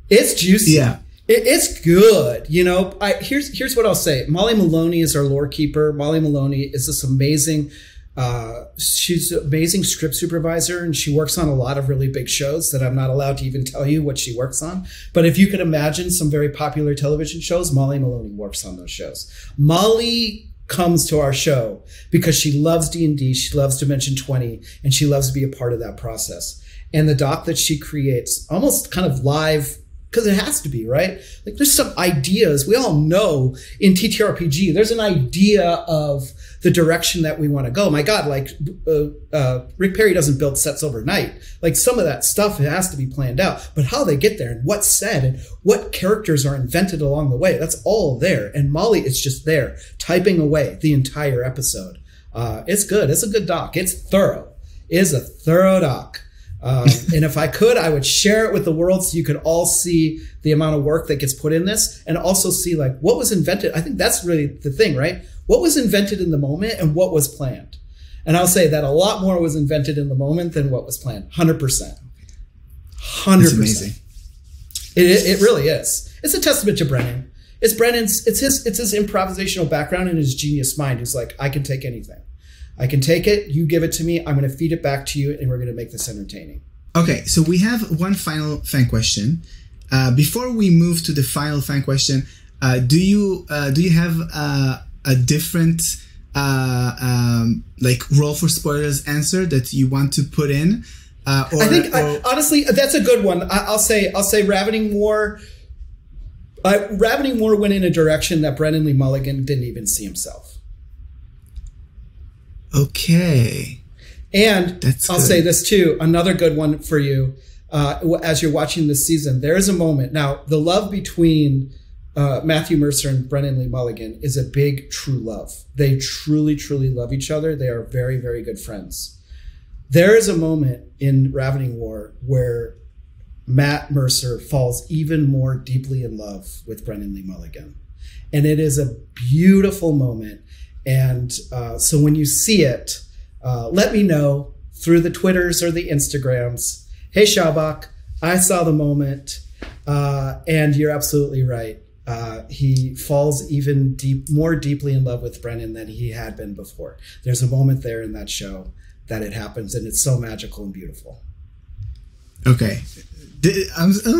It's juicy. Yeah. It, it's good. You know, I here's here's what I'll say. Molly Maloney is our lore keeper. Molly Maloney is this amazing uh, she's an amazing script supervisor and she works on a lot of really big shows that I'm not allowed to even tell you what she works on. But if you could imagine some very popular television shows, Molly Maloney works on those shows. Molly comes to our show because she loves D&D, she loves Dimension 20, and she loves to be a part of that process. And the doc that she creates, almost kind of live because it has to be right? Like there's some ideas. We all know in ttrpg there's an idea of the direction that we want to go. My god like uh, uh, rick perry doesn't build sets overnight. Like some of that stuff has to be planned out. But how they get there and what's said and what characters are invented along the way that's all there. And molly is just there typing away the entire episode. Uh, it's good. It's a good doc. It's thorough. It is a thorough doc um, and if I could, I would share it with the world so you could all see the amount of work that gets put in this and also see like what was invented. I think that's really the thing, right? What was invented in the moment and what was planned. And I'll say that a lot more was invented in the moment than what was planned. 100%. 100%. amazing. It, it, it really is. It's a testament to Brennan. It's Brennan's, it's his, it's his improvisational background and his genius mind who's like, I can take anything. I can take it, you give it to me, I'm going to feed it back to you, and we're going to make this entertaining. Okay, so we have one final fan question. Uh, before we move to the final fan question, uh, do you uh, do you have uh, a different uh, um, like Roll for Spoilers answer that you want to put in? Uh, or, I think I, honestly that's a good one. I, will say I'll say Ravening War. Ravening War went in a direction that Brennan Lee Mulligan didn't even see himself. Okay. And That's I'll good. say this too, another good one for you uh, as you're watching this season. There is a moment now. The love between uh, Matthew Mercer and Brennan Lee Mulligan is a big true love. They truly, truly love each other. They are very, very good friends. There is a moment in Ravening War where Matt Mercer falls even more deeply in love with Brennan Lee Mulligan. And it is a beautiful moment and uh, so when you see it, uh, let me know through the Twitters or the Instagrams. Hey, Schaubach, I saw the moment, uh, and you're absolutely right. Uh, he falls even deep, more deeply in love with Brennan than he had been before. There's a moment there in that show that it happens, and it's so magical and beautiful. Okay.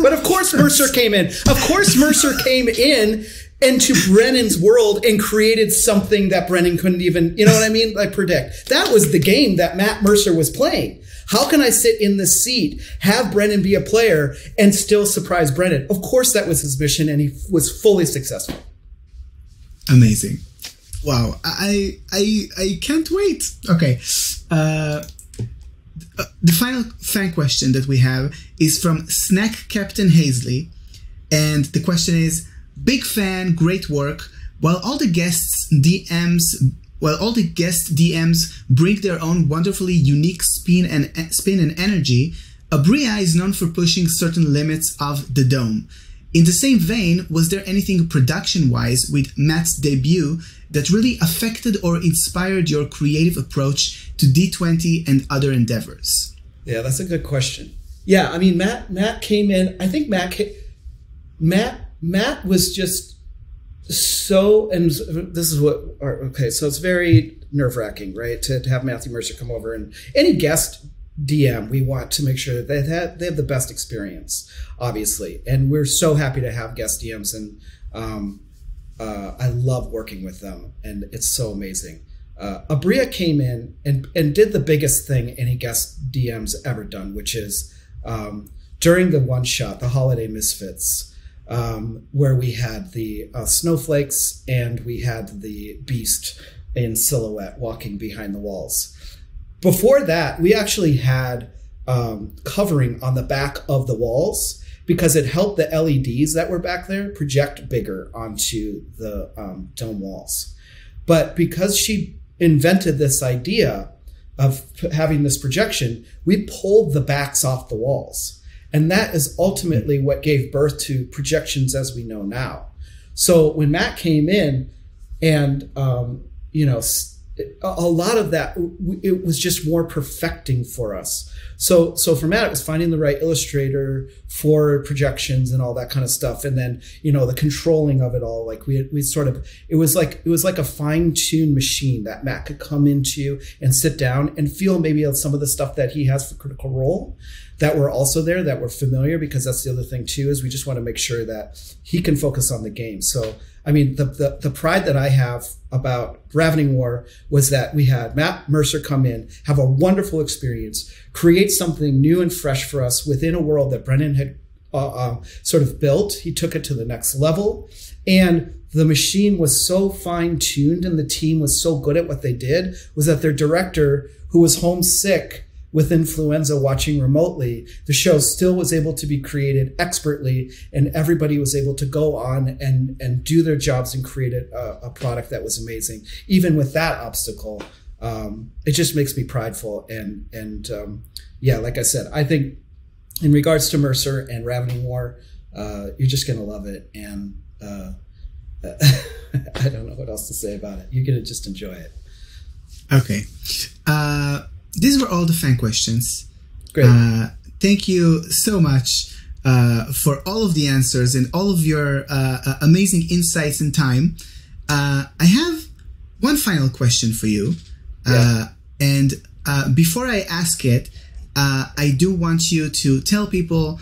but of course Mercer came in. Of course Mercer came in into Brennan's world and created something that Brennan couldn't even, you know what I mean? Like predict. That was the game that Matt Mercer was playing. How can I sit in the seat, have Brennan be a player, and still surprise Brennan? Of course, that was his mission, and he was fully successful. Amazing! Wow, I I I can't wait. Okay, uh, uh, the final fan question that we have is from Snack Captain Haisley, and the question is: Big fan, great work. While all the guests, DMs, while all the guest DMs bring their own wonderfully unique spin and spin and energy, Aabria is known for pushing certain limits of the dome. In the same vein, was there anything production-wise with Matt's debut that really affected or inspired your creative approach to D20 and other endeavors? Yeah, that's a good question. Yeah, I mean Matt Matt came in, I think Matt Matt Matt was just so and this is what okay, so it's very nerve-wracking, right? To, to have Matthew Mercer come over and any guest DM, we want to make sure that they have, they have the best experience, obviously. And we're so happy to have guest DMs, and um, uh, I love working with them, and it's so amazing. Uh, Aabria came in and, and did the biggest thing any guest DM's ever done, which is um, during the one shot, the Holiday Misfits, um, where we had the uh, snowflakes and we had the beast in silhouette walking behind the walls before that, we actually had um, covering on the back of the walls because it helped the LEDs that were back there project bigger onto the um, dome walls. But because she invented this idea of having this projection, we pulled the backs off the walls. And that is ultimately what gave birth to projections as we know now. So when Matt came in and, um, you know, a lot of that it was just more perfecting for us. So so for matt it was finding the right illustrator for projections and all that kind of stuff. And then you know the controlling of it all like we we sort of it was like it was like a fine-tuned machine that matt could come into and sit down and feel maybe some of the stuff that he has for critical role that were also there that were familiar because that's the other thing too is we just want to make sure that he can focus on the game so I mean, the, the, the pride that I have about Ravening War was that we had Matt Mercer come in, have a wonderful experience, create something new and fresh for us within a world that Brennan had uh, uh, sort of built. He took it to the next level. And the machine was so fine tuned and the team was so good at what they did was that their director, who was homesick, with influenza watching remotely, the show still was able to be created expertly and everybody was able to go on and, and do their jobs and create a, a product that was amazing. Even with that obstacle, um, it just makes me prideful. And, and um, yeah, like I said, I think in regards to Mercer and Ravening War, uh, you're just to love it. And uh, *laughs* I don't know what else to say about it. You're to just enjoy it. Okay. Uh, these were all the fan questions. Great. Uh, thank you so much uh, for all of the answers and all of your uh, uh amazing insights and time. Uh, I have one final question for you. Uh, yeah. and before I ask it, I do want you to tell people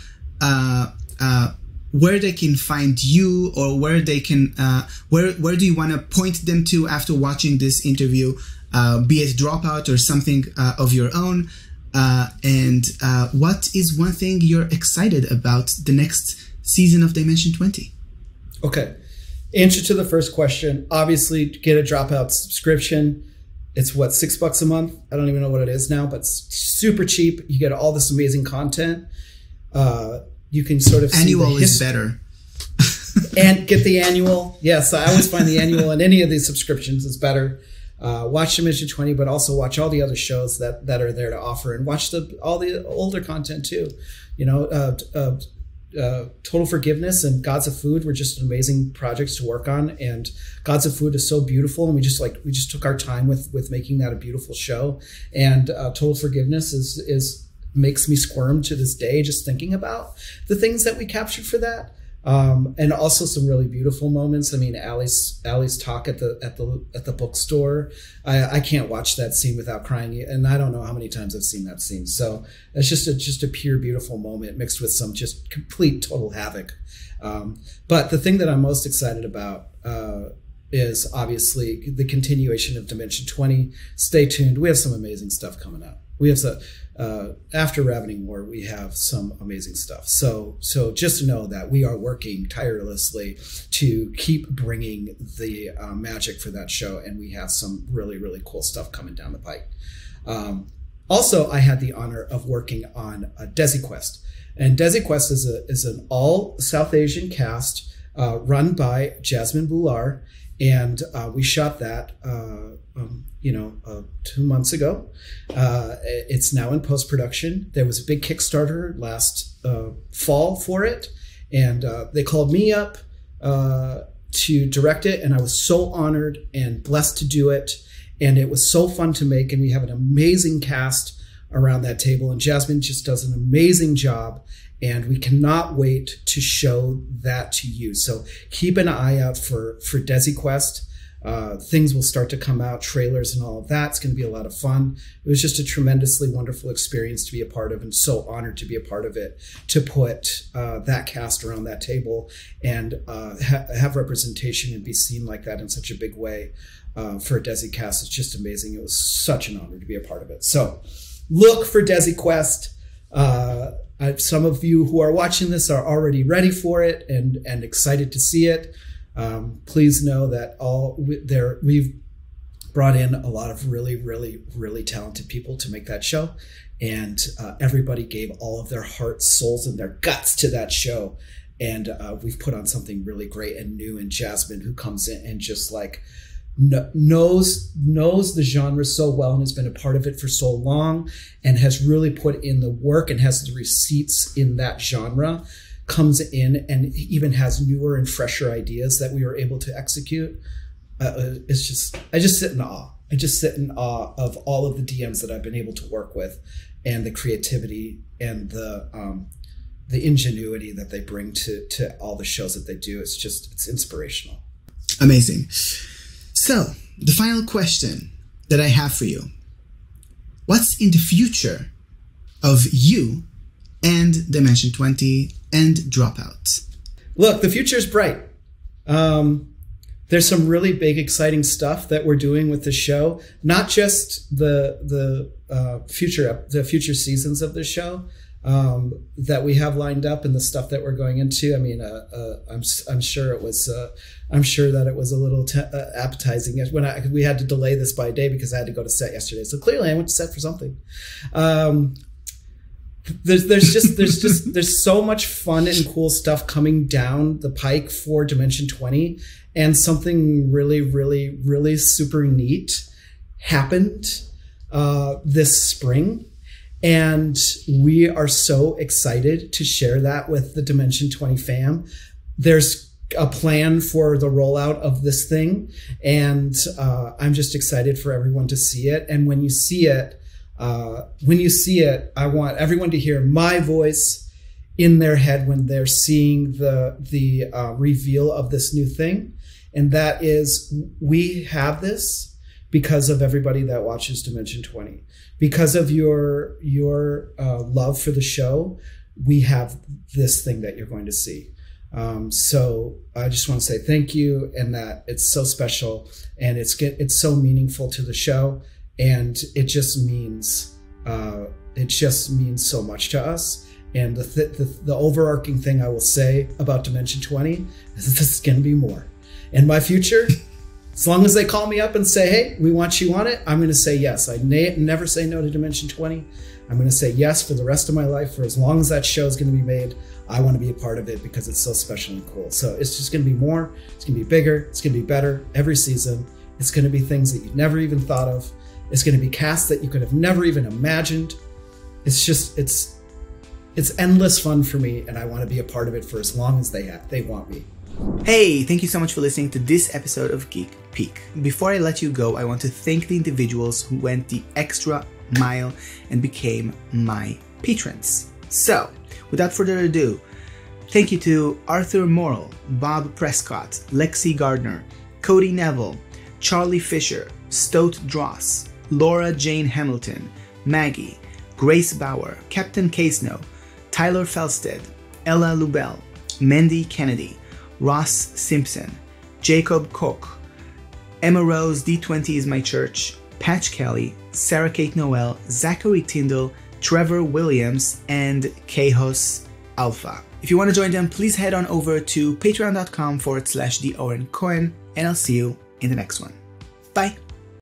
where they can find you or where they can where where do you want to point them to after watching this interview uh, be it dropout or something uh, of your own. Uh, and uh, what is one thing you're excited about the next season of Dimension 20? Okay. Answer to the first question obviously, get a dropout subscription. It's what, six bucks a month? I don't even know what it is now, but super cheap. You get all this amazing content. Uh, you can sort of annual is better. and get the annual. Yes, I always find the annual in any of these subscriptions is better uh, watch Dimension 20, but also watch all the other shows that, that are there to offer and watch the all the older content too. You know, uh, uh, uh, Total Forgiveness and Gods of Food were just amazing projects to work on, and Gods of Food is so beautiful, and we just like we just took our time with with making that a beautiful show. And uh, Total Forgiveness is is makes me squirm to this day just thinking about the things that we captured for that. Um, and also some really beautiful moments. I mean, Allie's Allie's talk at the at the at the bookstore. I, I can't watch that scene without crying, and I don't know how many times I've seen that scene. So it's just a just a pure beautiful moment mixed with some just complete total havoc. Um, but the thing that I'm most excited about uh, is obviously the continuation of Dimension 20. Stay tuned. We have some amazing stuff coming up. We have some uh, after Ravening War, we have some amazing stuff. So, so just know that we are working tirelessly to keep bringing the uh, magic for that show, and we have some really, really cool stuff coming down the pike. Um, also, I had the honor of working on Desi Quest, and Desi Quest is a is an all South Asian cast uh, run by Jasmine Bhullar, and uh, we shot that uh, um, you know uh, two months ago uh, it's now in post-production there was a big kickstarter last uh, fall for it and uh, they called me up to direct it and i was so honored and blessed to do it and it was so fun to make and we have an amazing cast around that table and jasmine just does an amazing job and we cannot wait to show that to you. So keep an eye out for for Desi Quest. Uh, things will start to come out, trailers and all of that. It's going to be a lot of fun. It was just a tremendously wonderful experience to be a part of, and so honored to be a part of it. To put uh, that cast around that table and uh, ha- have representation and be seen like that in such a big way uh, for a Desi cast is just amazing. It was such an honor to be a part of it. So look for Desi Quest. Uh, some of you who are watching this are already ready for it and and excited to see it. Um, please know that all there we've brought in a lot of really, really, really talented people to make that show, and uh, everybody gave all of their hearts, souls, and their guts to that show. And uh, we've put on something really great and new. And Jasmine, who comes in and just like knows knows the genre so well and has been a part of it for so long and has really put in the work and has the receipts in that genre comes in and even has newer and fresher ideas that we were able to execute uh, uh it's just i just sit in awe. I just sit in awe of all of the dms that i've been able to work with and the creativity and the um, the ingenuity that they bring to to all the shows that they do. It's just it's inspirational. Amazing. So, the final question that I have for you. What's in the future of you and Dimension 20 and Dropout? Look, the future is bright. Um, there's some really big, exciting stuff that we're doing with the show. Not just the the uh, future the future seasons of the show, um, that we have lined up and the stuff that we're going into. I mean, uh, uh, I'm I'm sure it was uh, I'm sure that it was a little te- uh, appetizing when I we had to delay this by a day because I had to go to set yesterday. So clearly, I went to set for something. Um, there's there's just there's just there's so much fun and cool stuff coming down the pike for Dimension 20, and something really really really super neat happened uh, this spring and we are so excited to share that with the Dimension 20 fam. There's a plan for the rollout of this thing, and uh, I'm just excited for everyone to see it. And when you see it, uh, when you see it, I want everyone to hear my voice in their head when they're seeing the the uh, reveal of this new thing, and that is we have this because of everybody that watches Dimension 20 because of your your uh, love for the show, we have this thing that you're going to see. Um, so I just want to say thank you, and that it's so special, and it's get it's so meaningful to the show, and it just means uh, it just means so much to us. And the, th- the the overarching thing I will say about Dimension 20 is this is going to be more. In my future, *laughs* as long as they call me up and say, hey, we want you on it, I'm going to say yes. I never say no to Dimension 20. I'm going to say yes for the rest of my life. For as long as that show is going to be made, I want to be a part of it because it's so special and cool. So it's just going to be more, it's going to be bigger, it's going to be better every season. It's going to be things that you never even thought of. It's going to be cast that you could have never even imagined. It's just, it's, it's endless fun for me, and I want to be a part of it for as long as they have, they want me. Hey, thank you so much for listening to this episode of Geek Peek. Before I let you go, I want to thank the individuals who went the extra mile and became my patrons. So, without further ado, thank you to Arthur Morrill, Bob Prescott, Lexi Gardner, Cody Neville, Charlie Fisher, Stoat Dross, Laura Jane Hamilton, Maggie, Grace Bauer, Captain Caseno, Tyler Felsted, Ella Lubell, Mandy Kennedy, Ross Simpson, Jacob Koch, Emma Rose, D20 is my church, Patch Kelly, Sarah Kate Noel, Zachary Tyndall, Trevor Williams, and Kehos Alpha. If you want to join them, please head on over to patreon.com forward slash the Oren Cohen, and I'll see you in the next one. Bye.